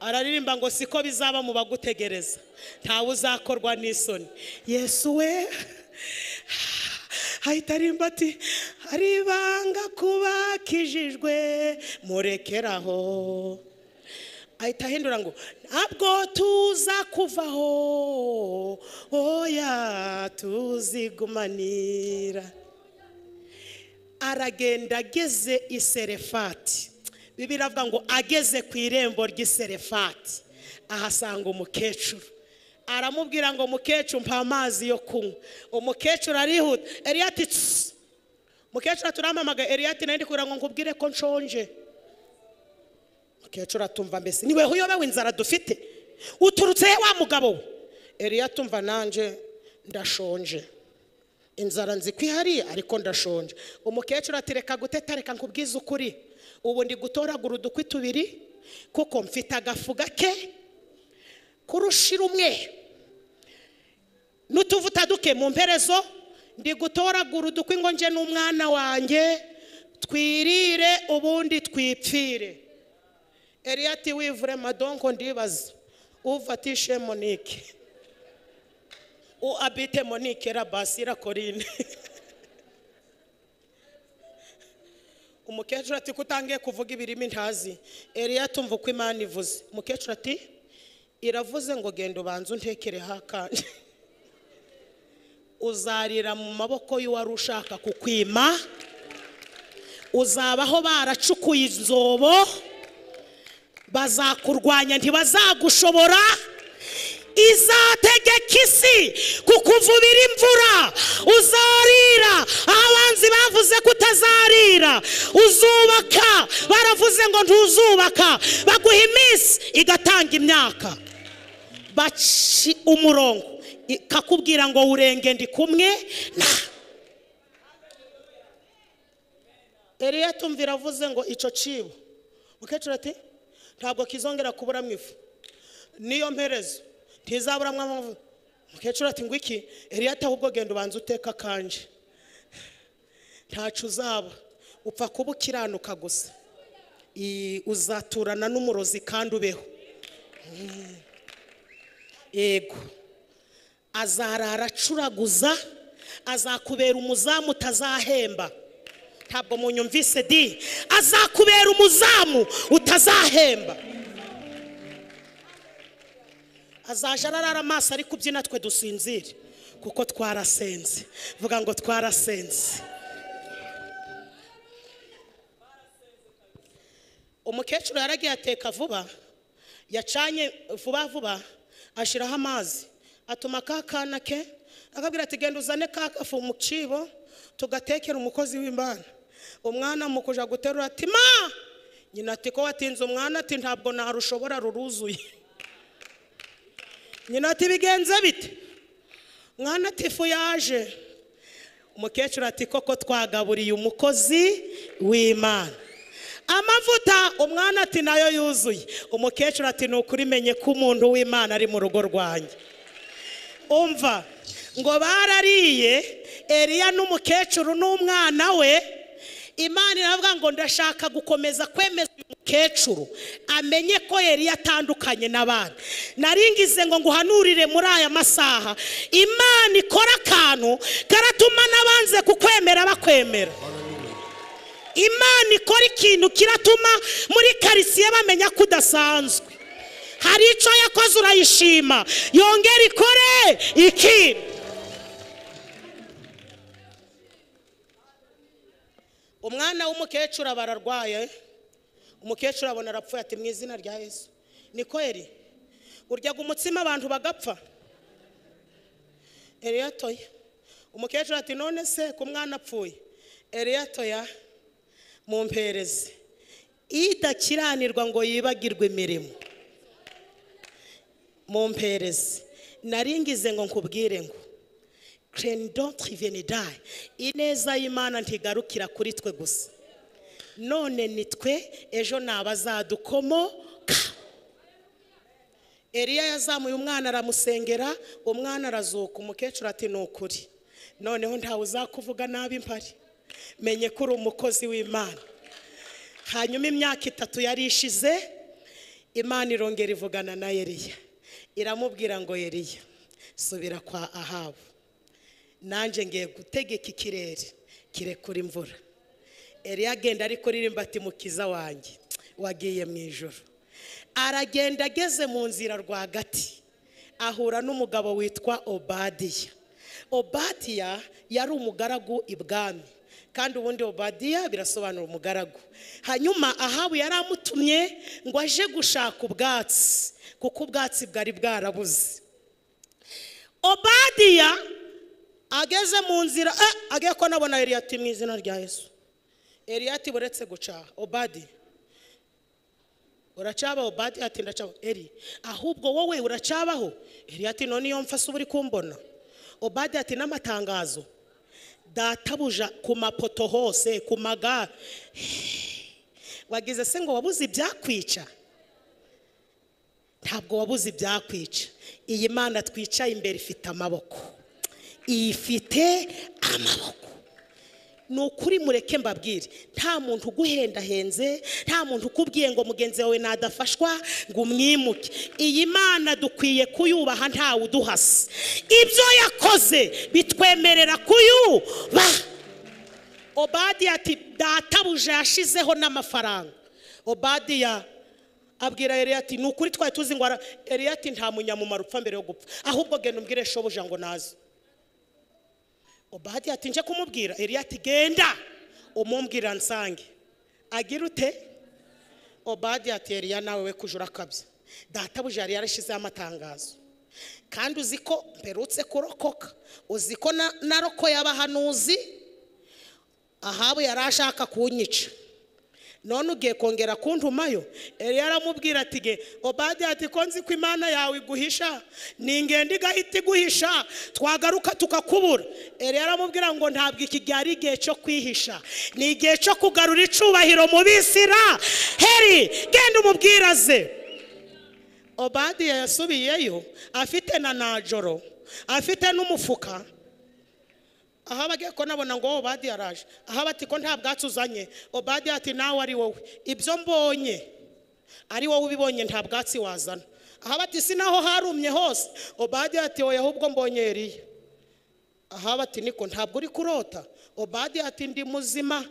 Araririmba ngo siko bizaba mu bagutegereza. Ntawe uzakorwa n'isoni. Yesu we ahita arimba ati hari ibanga kuba kijijwe murekeraho. Ahita ahindura ngo ntabwo tuza kuvaho oya tuzigumanira aragenda ageze i serefati. Bibiri avuga ngo ageze ku irembo ry'iserefati ahasanga umukecuru. Aramubwira ngo mukecuru mpa amazi yo kunywa. Umukecuru arihuta. Eliya ati "Tss." mukecuru turampamagaye eliya ati nari kugira ngo nkubwire ko nshonje. Mukecuru atumva mbese ni we uyobewe inzara dufite? Uturutse wa mugabo we? Eliya atumva nanjye ndashonje. Inzara nzi ko ihari ariko ndashonje. Umukecuru ati reka guteta reka nkubwize ukuri. Ubu ndi gutoragura udukwi tubiri kuko mfite agafu gake kurushira umwe. N'utuvuta duke mu mperezo ndi gutoragura udukwi ngo nje n'umwana wanjye twirire ubundi twipfire. Eliya ati wivure madonko ndibaza ufatishe monike u abite monique rabasira corine umukecuru ati ko utangiye kuvuga ibirimi ntazi. Eriya tumva uko imana ivuze. Umukecuru ati iravuze ngo genda ubanze untekereho akandi uzarira mu maboko y'uwari ushaka kukwima. Uzabaho baracukuye inzobo. Bazakurwanya ntibazagushobora. Izategeka isi kukuvubira imvura. Uzarira. Aho abanzi bavuze ko utazarira. Uzubaka. Baravuze ngo ntuzubaka. Baguha iminsi igatanga imyaka. Baci umurongo. Ikakubwira ngo urenge ndi kumwe na. Eriya tumvira avuze ngo icyo cibo. Mukecuru ati ntabwo kizongera kubura mu ifu. Niyo mperezo. Ntizaburamo amavuta mukecuru ati ngo iki eriya ati ahubwo genda ubanza uteka kanje. Ntacu uzaba. Upfa kuba ukiranuka gusa. Uzaturana n'umurozi kandi ubeho. Mm. yego. Azarara acuraguza azakubera umuzamu utazahemba. Ntabwo munyumvise di azakubera umuzamu utazahemba. Azaje ararara amaso ari kubyina twe dusinzire kuko twarasenze. Vuga ngo twarasenze. Umukecuru yaragiye ateka vuba yacanye vuba vuba ashyiraho amazi. Atuma ka kana ke akabwira ati genda uzane ka gafu mu cibo tugatekera umukozi w'imana. Umwana mu kuja guterura ati ma! Nyina ati ko watinze umwana ati ntabwo narushobora ruruzuye nyina ati bigenze bite? Mwana ati ifu yaje. Umukecuru ati koko twagaburiye umukozi w'imana. Amavuta umwana ati na yo yuzuye. Umukecuru ati ni ukuri menye ko umuntu w'imana ari mu rugo rwanjye. Umva ngo barariye eriya n'umukecuru n'umwana we imana iravuga ngo ndashaka gukomeza kwemeza uyu mukecuru amenye ko eriya atandukanye n'abandi naringize ngo nguhanurire muri aya masaha. Imana ikora akantu karatuma n'abanze kukwemera bakwemera. Imana ikora ikintu kiratuma muri karitsiye bamenya ko udasanzwe hari icyo yakoze urayishima. Yongera ikore ikintu. Umwana w'umukecuru aba ararwaye. Umukecuru abona arapfuye ati mu izina rya yesu. Ni kweri uryaga umutsima abantu bagapfa. Eriya toya umukecuru ati none se ku mwana apfuye? Eriya toya mumpereze idakiranirwa ngo yibagirwe imirimo. Mumpereze naringize ngo nkubwire ngo kerendontri venidayi ineza y'imana ntigarukira kuri twe gusa. None ni twe ejo ni abazadukomoka eriya yazamuye umwana aramusengera umwana arazuka. Umukecuru ati ni ukuri noneho ntawe uzakuvuga nabi mpari. Menye ko uri umukozi w'imana. Hanyuma imyaka itatu yari ishize imana irongera ivugana na eriya iramubwira ngo eriya subira kwa ahabu. Nanjye ngiye gutegeka ikirere. Kirekura imvura. Eriya agenda ari kuririmba ati mukiza wanjye wagiye mu ijoro aragenda ageze mu nzira rwagati ahura n'umugabo witwa obadiya. Obadiya yari umugaragu ibwami kandi ubundi obadiya birasobanura umugaragu. Hanyuma ahabu yari amutumye ngo aje gushaka ubwatsi kuko ubwatsi bwari bwarabuze. Obadiya ageze mu nzira eh, agiye ko nabona eriyati mu izina rya yesu. Eriyati buretse gucaha. Obadi. Uracabaho? Obadi ati ndacabaho. Eri ahubwo wowe uracabaho? Eriyati none iyo mfase uba uri kumbona. Obadi ati n'amatangazo. Databuja ku mapoto hose ku magare wagize se ngo wabuze ibyakwica? Ntabwo wabuze ibyakwica. Iyi mana twicaye imbere ifite amaboko. Ifite amaboko. Ni ukuri mureke mbabwire nta muntu uguhendahenze nta muntu ukubwiye ngo mugenzi wawe nadafashwa ngo umwimuke. Iyi mana dukwiye kuyubaha ntawe uduhase ibyo yakoze bitwemerera kuyubaha. Obadiya ati databuja yashizeho n'amafaranga. Obadiya abwira Eliya ati ni ukuri twari tuzi ngo Eliya ati nta munyamumaro upfa mbere yo gupfa. Ahubwo genda umbwire shobuja ngo naze obadiya ati nje kumubwira Eliya ati genda umumbwira nsange. Agira ute? Obadiya ati Eliya nawe we kujura akabya. Databuja yari yarashyizeho amatangazo. Kandi uzi ko mperutse kurokoka? Uzi ko na- narokoye abahanuzi ahabu yari ashaka kunyica. None ugiye kongera kuntumayo? Eliya aramubwira ati ge obadiya ati ko nzi ko imana yawe iguhisha? Ni ingendo igahita iguhisha twagaruka tukakubura. Eliya aramubwira ngo ntabwo iki gihe ari igihe cyo kwihisha. Ni igihe cyo kugarura icubahiro mu bisira. Heri genda umubwiraze obadiya yasubiyeyo afite na najoro afite n'umufuka. Aho abagiye ko nabona ngo obadiya araje aho bati ko nta bwatsi uzanye? Obadiya ati nawe ari wowe. Ibyo mbonye ari wowe ubibonye nta bwatsi wazana. Aho bati si naho harumye hose. Obadiya ati wowe ahubwo mbonye eriya. Aho bati niko ntabwo uri kurota. Obadiya ati ndi muzima.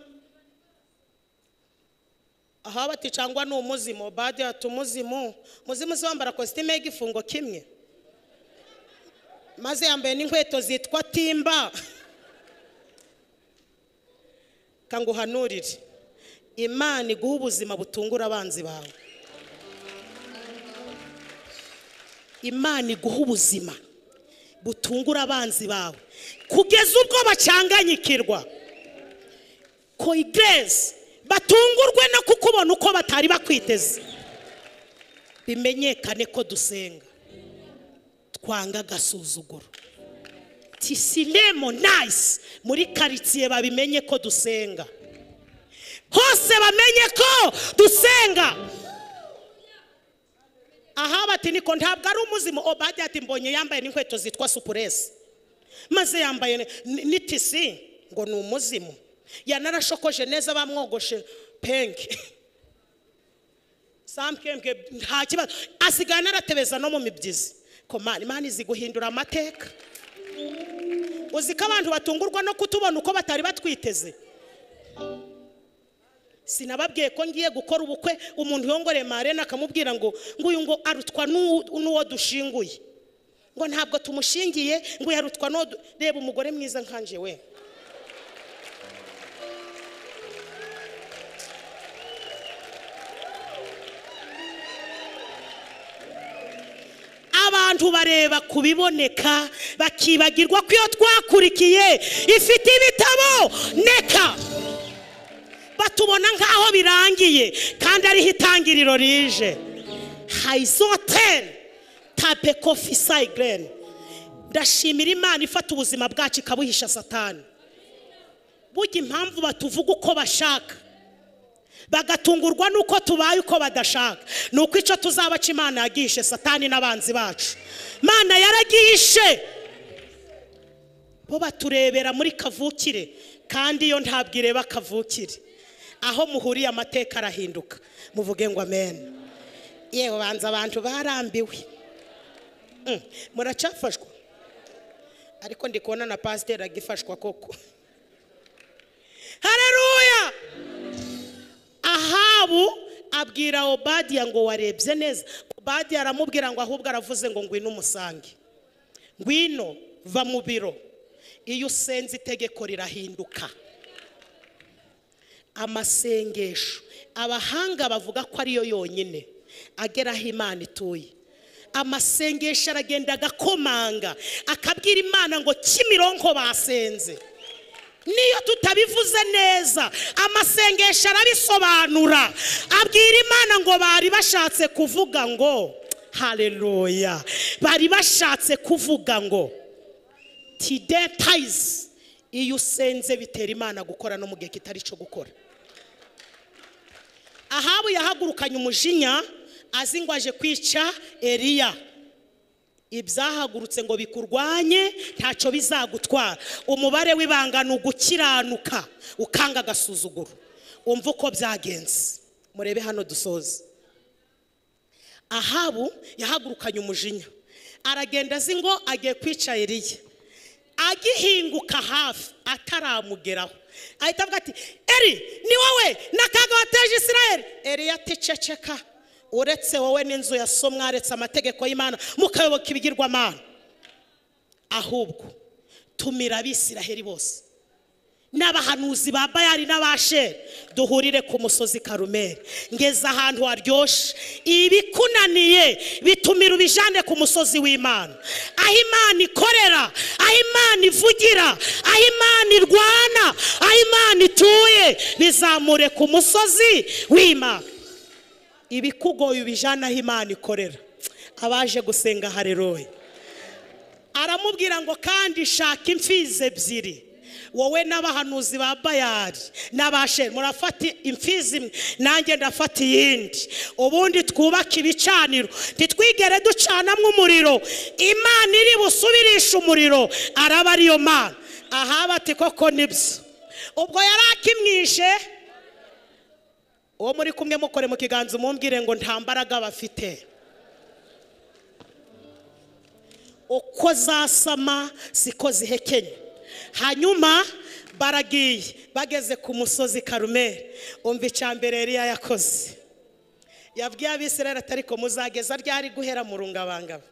Aho bati cyangwa ni umuzimu. Obadiya ati umuzimu. Umuzimu se wambara kositime y'igifungo kimwe. Maze yambaye n'inkweto zitwa timba. kanguhanurire imana iguha ubuzima butungura abanzi bawe. Imana iguha ubuzima butungura abanzi bawe. Kugeza ubwo bacanganyikirwa koyigeresi batungurwe no kukubona uko batari bakwiteze. Bimenyekane ko dusenga. Twanga agasuzuguro. Tisilemo nayisi muri karitsiye babimenye ko dusenga. Hose bamenye ko dusenga. Aha bati niko ntabwo ari umuzimu. Obadi ati mbonye yambaye n'inkweto zitwa supuresi maze yambaye n'itisi ngo ni umuzimu. Yanarashokoje neza bamwogoshe penke sampempe nta kibazo. Asigaye anaratebeza no mu mibyizi. Komani imana izi guhindura amateka. Uzi ko abantu batungurwa no kutubona uko batari batwiteze? Sinababwiye ko ngiye gukora ubukwe umuntu yongoreye marene akamubwira ngo nguyu ngo arutwa n'uwo dushinguye ngo ntabwo tumushingiye ngo yarutwa n'uwo reba umugore mwiza nkanje we. Abantu bareba ku biboneka bakibagirwa ko iyo twakurikiye ifite ibitabo neka! Batubona nk'aho birangiye kandi ariho itangiriro rije. Hayizoteri tape kofi sayigireni ndashimira imana ifata ubuzima bwacu ikabuhisha satani. Burya impamvu batuvuga uko bashaka. Bagatungurwa n'uko tubaye uko badashaka. Ni uko icyo tuzabaca imana yagihishe satani n'abanzi bacu. Imana yaragihishe bo baturebera muri kavukire kandi iyo ntabwo ireba kavukire aho muhuriye amateka arahinduka. Muvuge ngo amen. Yewe banza abantu barambiwe. Mm, muracafashwa ariko ndi kubona na pasiteri agifashwa koko. Hareruya ahabu abwira obadiya ngo warebye neza. Obadiya aramubwira ngo ahubwo aravuze ngo ngwino umusange. Ngwino va mu biro. Iyo usenze itegeko rirahinduka. Amasengesho. Abahanga bavuga ko ariyo yonyine. Agera aho imana ituye. Amasengesho aragenda agakomanga. Akabwira imana ngo kimironko basenze. Niyo tutabivuze neza. Amasengesho arabisobanura. Abwira imana ngo bari bashatse kuvuga ngo hareruya bari bashatse kuvuga ngo tidetayizi iyo usenze bitera imana gukora no mu gihe kitari cyo gukora. Ahabu yahagurukanye umujinya azi ngo aje kwica eriya ibyahagurutse ngo bikurwanye ntacyo bizagutwara. Umubare w'ibanga ni ugukiranuka ukanga agasuzuguro. Umva uko byagenze. Murebe hano dusoze. Ahabu yahagurukanye umujinya. Aragenda azi ngo agiye kwica Eliya. Agihinguka hafi ataramugeraho. Ahita avuga ati eri ni wowe n'akaga wateje isirayeli. Eliya ati ceceka. Uretse wowe n'inzu ya so mwaretse amategeko y'imana mukayoboka ibigirwamana. Ahubwo tumira abisiraheli bose n'abahanuzi ba bayari n'abasheri duhurire ku musozi karumeri ngeze ahantu haryoshye ibikunaniye bitumira ubijane ku musozi w'imana. Aho imana ikorera aho imana ivugira aho imana irwana aho imana ituye bizamure ku musozi w'imana. Ibikugoye ubijane aho imana ikorera. Abaje gusenga hareruye aramubwira ngo kandi shaka imfizi ebyiri wowe n'abahanuzi ba bayari n'abasheri murafata imfizi imwe nanjye ndafata iyindi. Ubundi twubake ibicaniro ntitwigere ducanamo umuriro. Imana iri busubirishe umuriro araba ariyo mana. Ahaba ati koko ni byo. Ubwo yari akimwishe uwo muri kumwe mukore mu kiganza umumbwire ngo nta mbaraga bafite. Uko zasama siko zihekenye hanyuma baragiye bageze ku musozi karumeri umva icya mbere Eliya yakoze. Yabwiye abisirayeli atari ko muzageza ryari guhera mu rungabangabo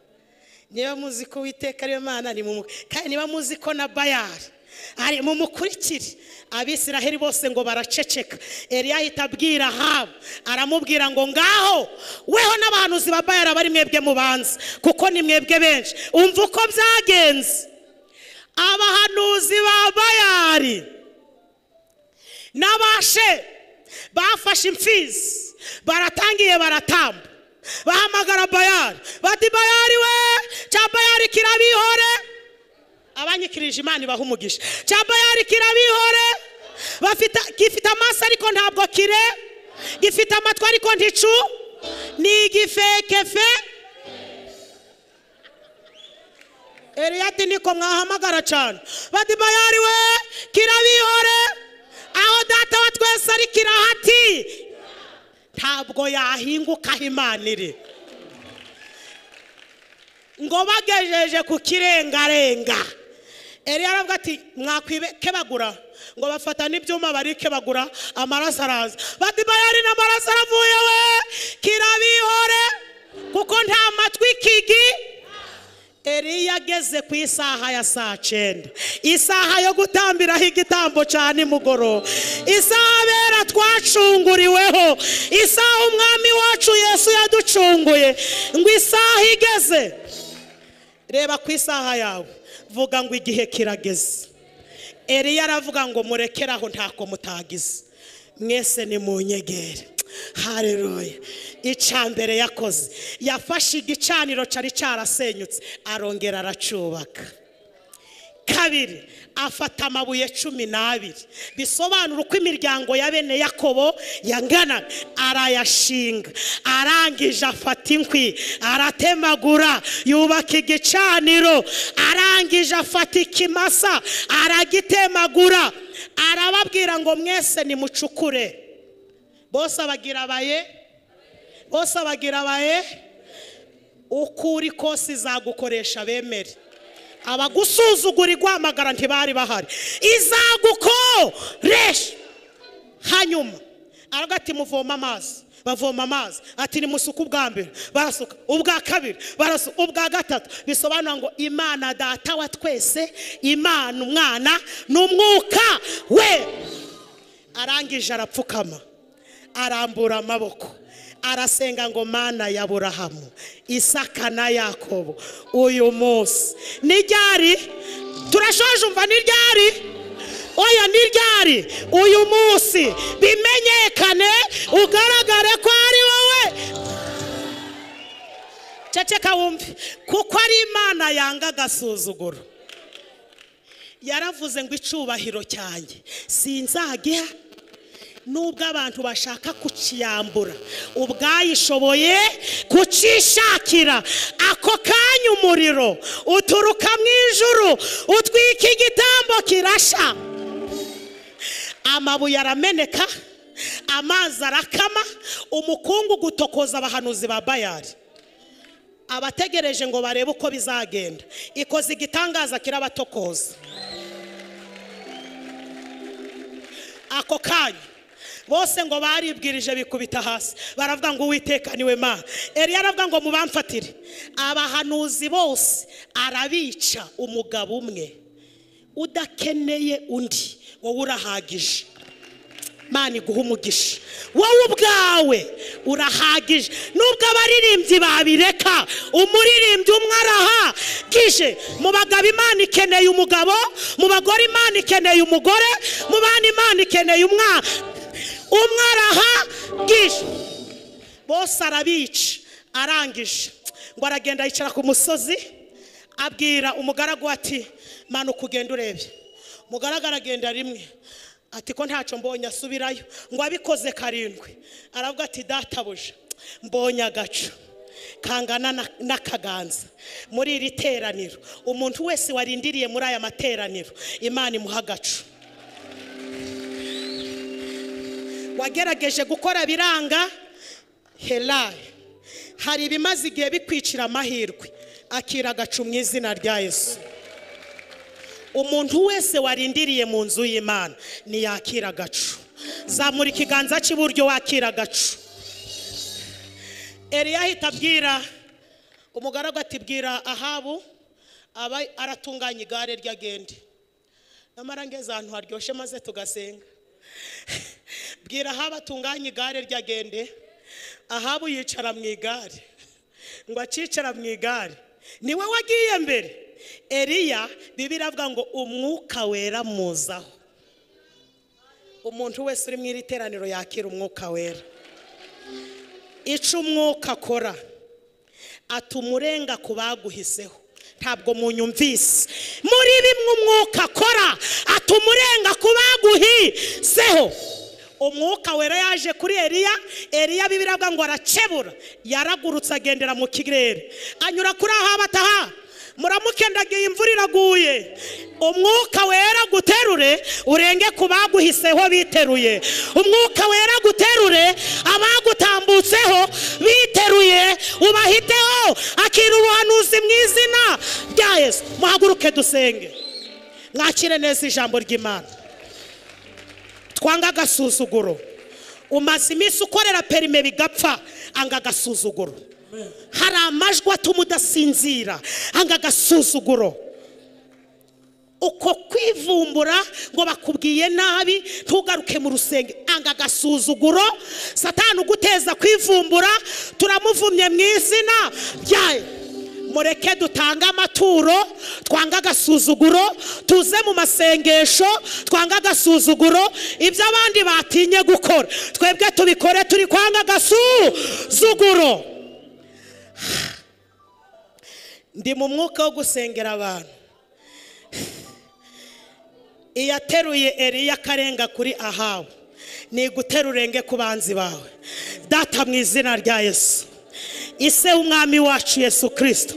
niba muzi ko witeka ariyo mana ni mu kandi niba muzi ko na bayari ari mumukurikire abisiraheli bose ngo baraceceka. Eliya ahita abwira ahabu aramubwira ngo ngaho weho n'abahanuzi ba bayari aba ari mwebwe mubanza kuko ni mwebwe benshi. Umva uko byagenze. Abahanuzi ba bayari n'abashe bafashe imfizi baratangiye baratamba bahamagara bayari bati bayari we cya bayari kirabihore. Abanyikirije imana ibaha umugisha. Cya bayari kirabihore bafite gifite amaso ariko ntabwo kire. Gifite amatwi ariko nticu. Ni igifekefe. Eliyati niko mwahamagara cyane. Bati bayari we kirabihore aho data wa twese ari kirahati ntabwo yahinguka aho imana iri. Ngo bagejeje ku kirengarenga. Eliya aravuga ati mwakwibekebagura ngo bafata n'ibyuma barikebagura amaraso araza. Bati bayari n'amaraso aravuye we. Kirabihore kuko nta matwi kigi. Eliya ageze ku isaha ya saa cyenda. Isaha yo gutambiraho igitambo cya nimugoroba. Isaha abera twacunguriweho. Isaha umwami wacu yesu yaducunguye. Ngo isaha igeze. Reba ku isaha yawe. Vuga ngo igihe kirageze. Eliya aravuga ngo murekeraho ntako mutagize. Mwese ni mu nyegere hareruye icya mbere yakoze. Yafashe igicaniro cyari cyarasenyutse arongera aracubaka kabiri afata amabuye cumi n'abiri. Bisobanura uko imiryango ya bene yakobo yanganaga arayashinga arangije afata inkwi aratemagura yubaka igicaniro arangije afata ikimasa aragitemagura. Arababwira ngo mwese nimucukure. Bose abagira abaye? Bose abagira abaye? Uko uri kose izagukoresha bemere. Abagusuzugura igwamagara ntibari bahari. Izagukoresha hanyuma. Aravuga ati muvoma amazi. Bavoma amazi. Ati nimusuke ubwa mbere. Barasuka. Ubwa kabiri. Barasuka. Ubwa gatatu. Bisobanura ngo imana data wa twese. Imana umwana n'umwuka we. Arangije arapfukama. Arambura amaboko. Arasenga ngo mana ya burahamu isaka na yakobo uyu munsi. Ni ryari? Turashoje umva ni ryari? Oya ni ryari? Uyu munsi bimenyekane ugaragare ko ari wowe. Ceceka wumve kuko ari imana yanga agasuzuguro. Yaravuze ngo icubahiro cyanjye sinzagiha. Nubwo abantu bashaka kuciyambura ubwayishoboye kucishakira ako kanya umuriro uturuka mu ijuru utwika igitambo kirasha. Amabuye arameneka amazi arakama umukungu gutokoza abahanuzi ba bayari abategereje ngo barebe uko bizagenda. Ikoze igitangaza kirabatokoza. Ako kanya bose ngo baribwirije bikubita hasi. Baravuga ngo uwiteka ni we mana eriya aravuga ngo mubamfatire. Abahanuzi bose arabica umugabo umwe. Udakeneye undi wowe urahagije. Mana iguha umugisha. Wowe ubwawe urahagije. Nubwo abaririmbyi babireka umuririmbyi umwe arahagije mu bagabo imana ikeneye umugabo mu bagore imana ikeneye umugore mu bana imana ikeneye umwana. Umwe arahagije bose arabica arangije. Ngo aragenda yicara ku musozi abwira umugaragu ati manuka ugenda urebye. Umugaragu aragenda rimwe ati ko ntacyo mbonye asubirayo? Ngo abikoze karindwi. Aravuga ati databuja mbonye agacu kangana na- n'akaganza muri iri teraniro. Umuntu wese warindiriye muri aya materaniro imana imuha agacu. Wagerageje gukora biranga? Herayi hari ibimaze igihe bikwicira amahirwe. Akira agacu mu izina rya yesu. Umuntu wese warindiriye mu nzu y'imana ntiyakira agacu. Zamura ikiganza cy'iburyo wakira agacu. Eriya ahita abwira umugaragu ati bwira ahabu aba aratunganya igare rye agende. Nyamara ngeze ahantu haryoshye maze tugasenga. Bwira ahabu atunganye igare rye agende ahabu yicara mu igare. Ngo akicara mu igare. Niwe wagiye mbere. Eriya bibiri avuga ngo umwuka wera muzaho. Umuntu wese uri mu iri teraniro yakira umwuka wera. Icyo umwuka akora. Atuma urenga ku baguhiseho. Ntabwo munyumvise. Muri bimwe umwuka akora atuma urenga ku baguhiseho. Umwuka wera yaje kuri eriya eriya bibiri avuga ngo aracebura yaragurutse agendera mu kirere anyura kuri aha bataha muramukendagiye imvura iraguye. Umwuka wera guterure urenge ku baguhiseho biteruye. Umwuka wera guterure abagutambutseho biteruye. Ubahiteho akira ubuhanuzi mu izina rya yesu. Muhaguruke dusenge. Mwakire neza ijambo ry'imana. Twanga agasuzuguro. Umaze iminsi ukorera perime bigapfa anga agasuzuguro. Hari amajwi atuma udasinzira anga agasuzuguro. Uko kwivumbura ngo bakubwiye nabi ntugaruke mu rusenge anga agasuzuguro. Satani uguteza kwivumbura turamuvumye mu izina ryayo. Mureke dutange amaturo twange agasuzuguro tuze mu masengesho twange agasuzuguro ibyo abandi batinye gukora. Twebwe tubikore turi kwanga agasuzuguro. Ndi mu mwuka wo gusengera abantu. Iyo ateruye eriya akarenga kuri ahawe ni gutera urenge ku banzi bawe? Data mu izina rya yesu. Ise w'umwami wacu yesu kirisito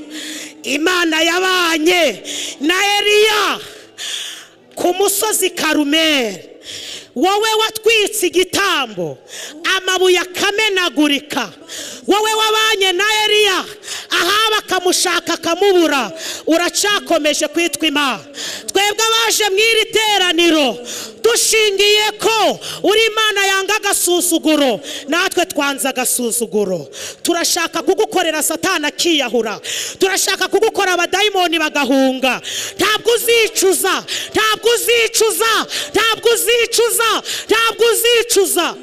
imana yabanye na eriya ku musozi karumeri wowe watwitse igitambo amabuye akamenagurika. Wowe wabanye na eriya ahaba akamushaka akamubura. Uracyakomeje kwitwa imana. Twebwe abaje mu iri teraniro dushingiye ko uri imana yanga agasuzuguro natwe twanze agasuzuguro. Turashaka kugukorera satana akiyahura. Turashaka kugukora abadayimoni bagahunga. Ntabwo uzicuza ntabwo uzicuza ntabwo uzicuza ntabwo uzicuza.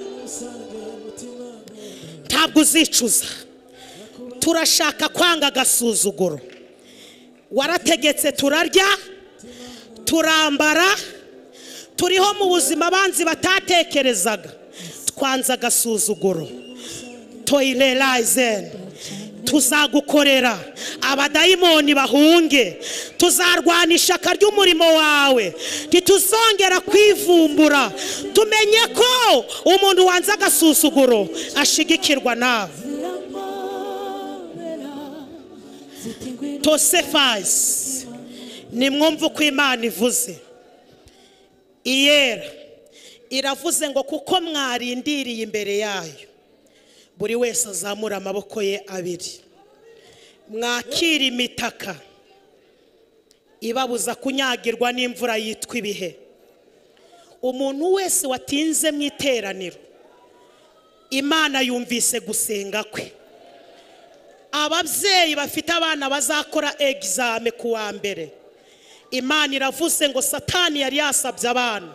Ntabwo uzicuza. Turashaka kwanga agasuzuguro. Warategetse turarya turambara turiho mu buzima abanzi batatekerezaga. Twanze agasuzuguro. Toyirerayizeni tuzagukorera. Abadayimoni bahunge tuzarwana ishyaka ry'umurimo wawe. Ntituzongera kwivumbura. Tumenye ko umuntu wanze agasuzuguro ashigikirwa nawe. Tosefasi nimwumve uko imana ivuze. Iyera iravuze ngo kuko mwarindiriye imbere yayo. Buri wese azamura amaboko ye abiri. Mwakira imitaka. Ibabuza kunyagirwa n'imvura yitwa ibihe. Umuntu wese watinze mu iteraniro imana yumvise gusenga kwe. Ababyeyi bafite abana bazakora egizame ku wa mbere. Imana iravuze ngo satani yari yasabye abana.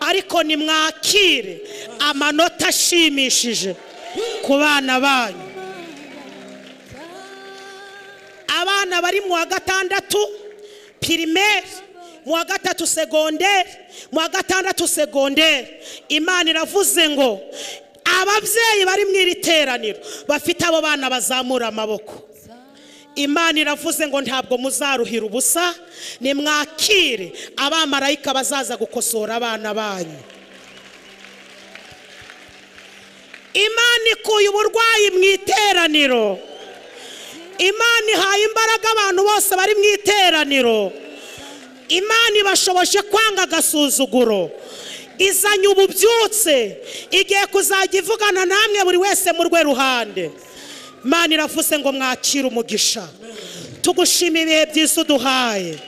Ariko nimwakire amanota ashimishije. Ku bana banyu. Abana bari mu wa gatandatu pirimeri mu wa gatatu segonderi mu wa gatandatu segonderi. Imana iravuze ngo ababyeyi bari mu iri teraniro bafite abo bana bazamura amaboko. Imana iravuze ngo ntabwo muzaruhira ubusa nimwakire abamarayika bazaza gukosora abana banyu. Imana ikuye uburwayi mu iteraniro. Imana ihaye imbaraga abantu bose bari mu iteraniro. Imana ibashoboshe kwanga agasuzuguro. Izanye ububyutse. Igiye kuzajya ivugana namwe buri wese mu rwe ruhande. Imana iravuze ngo mwakire umugisha. Tugushimiye ibihe byiza uduhaye.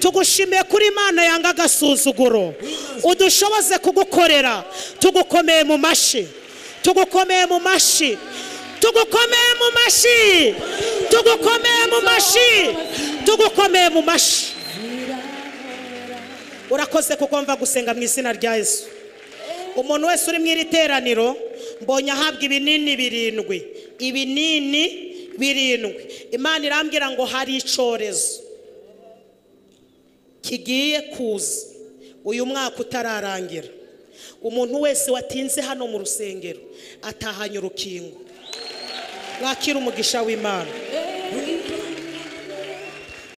Tugushimiye kuri imana yanga agasuzuguro. Udushoboze kugukorera. Tugukomeye mu mashi tugukomeye mu mashi. Tugukomeye mu mashi. Tugukomeye mu mashi. Tugukomeye mu mashi. Urakoze kuko mva gusenga mu izina rya yesu. Umuntu wese uri mu iri teraniro mbonye ahabwa ibinini birindwi. Ibinini birindwi. Imana irambwira ngo hari icyorezo. Kigiye kuza. Uyu mwaka utararangira. Umuntu wese watinze hano mu rusengero atahanye urukingo. Mwakira umugisha w'imana.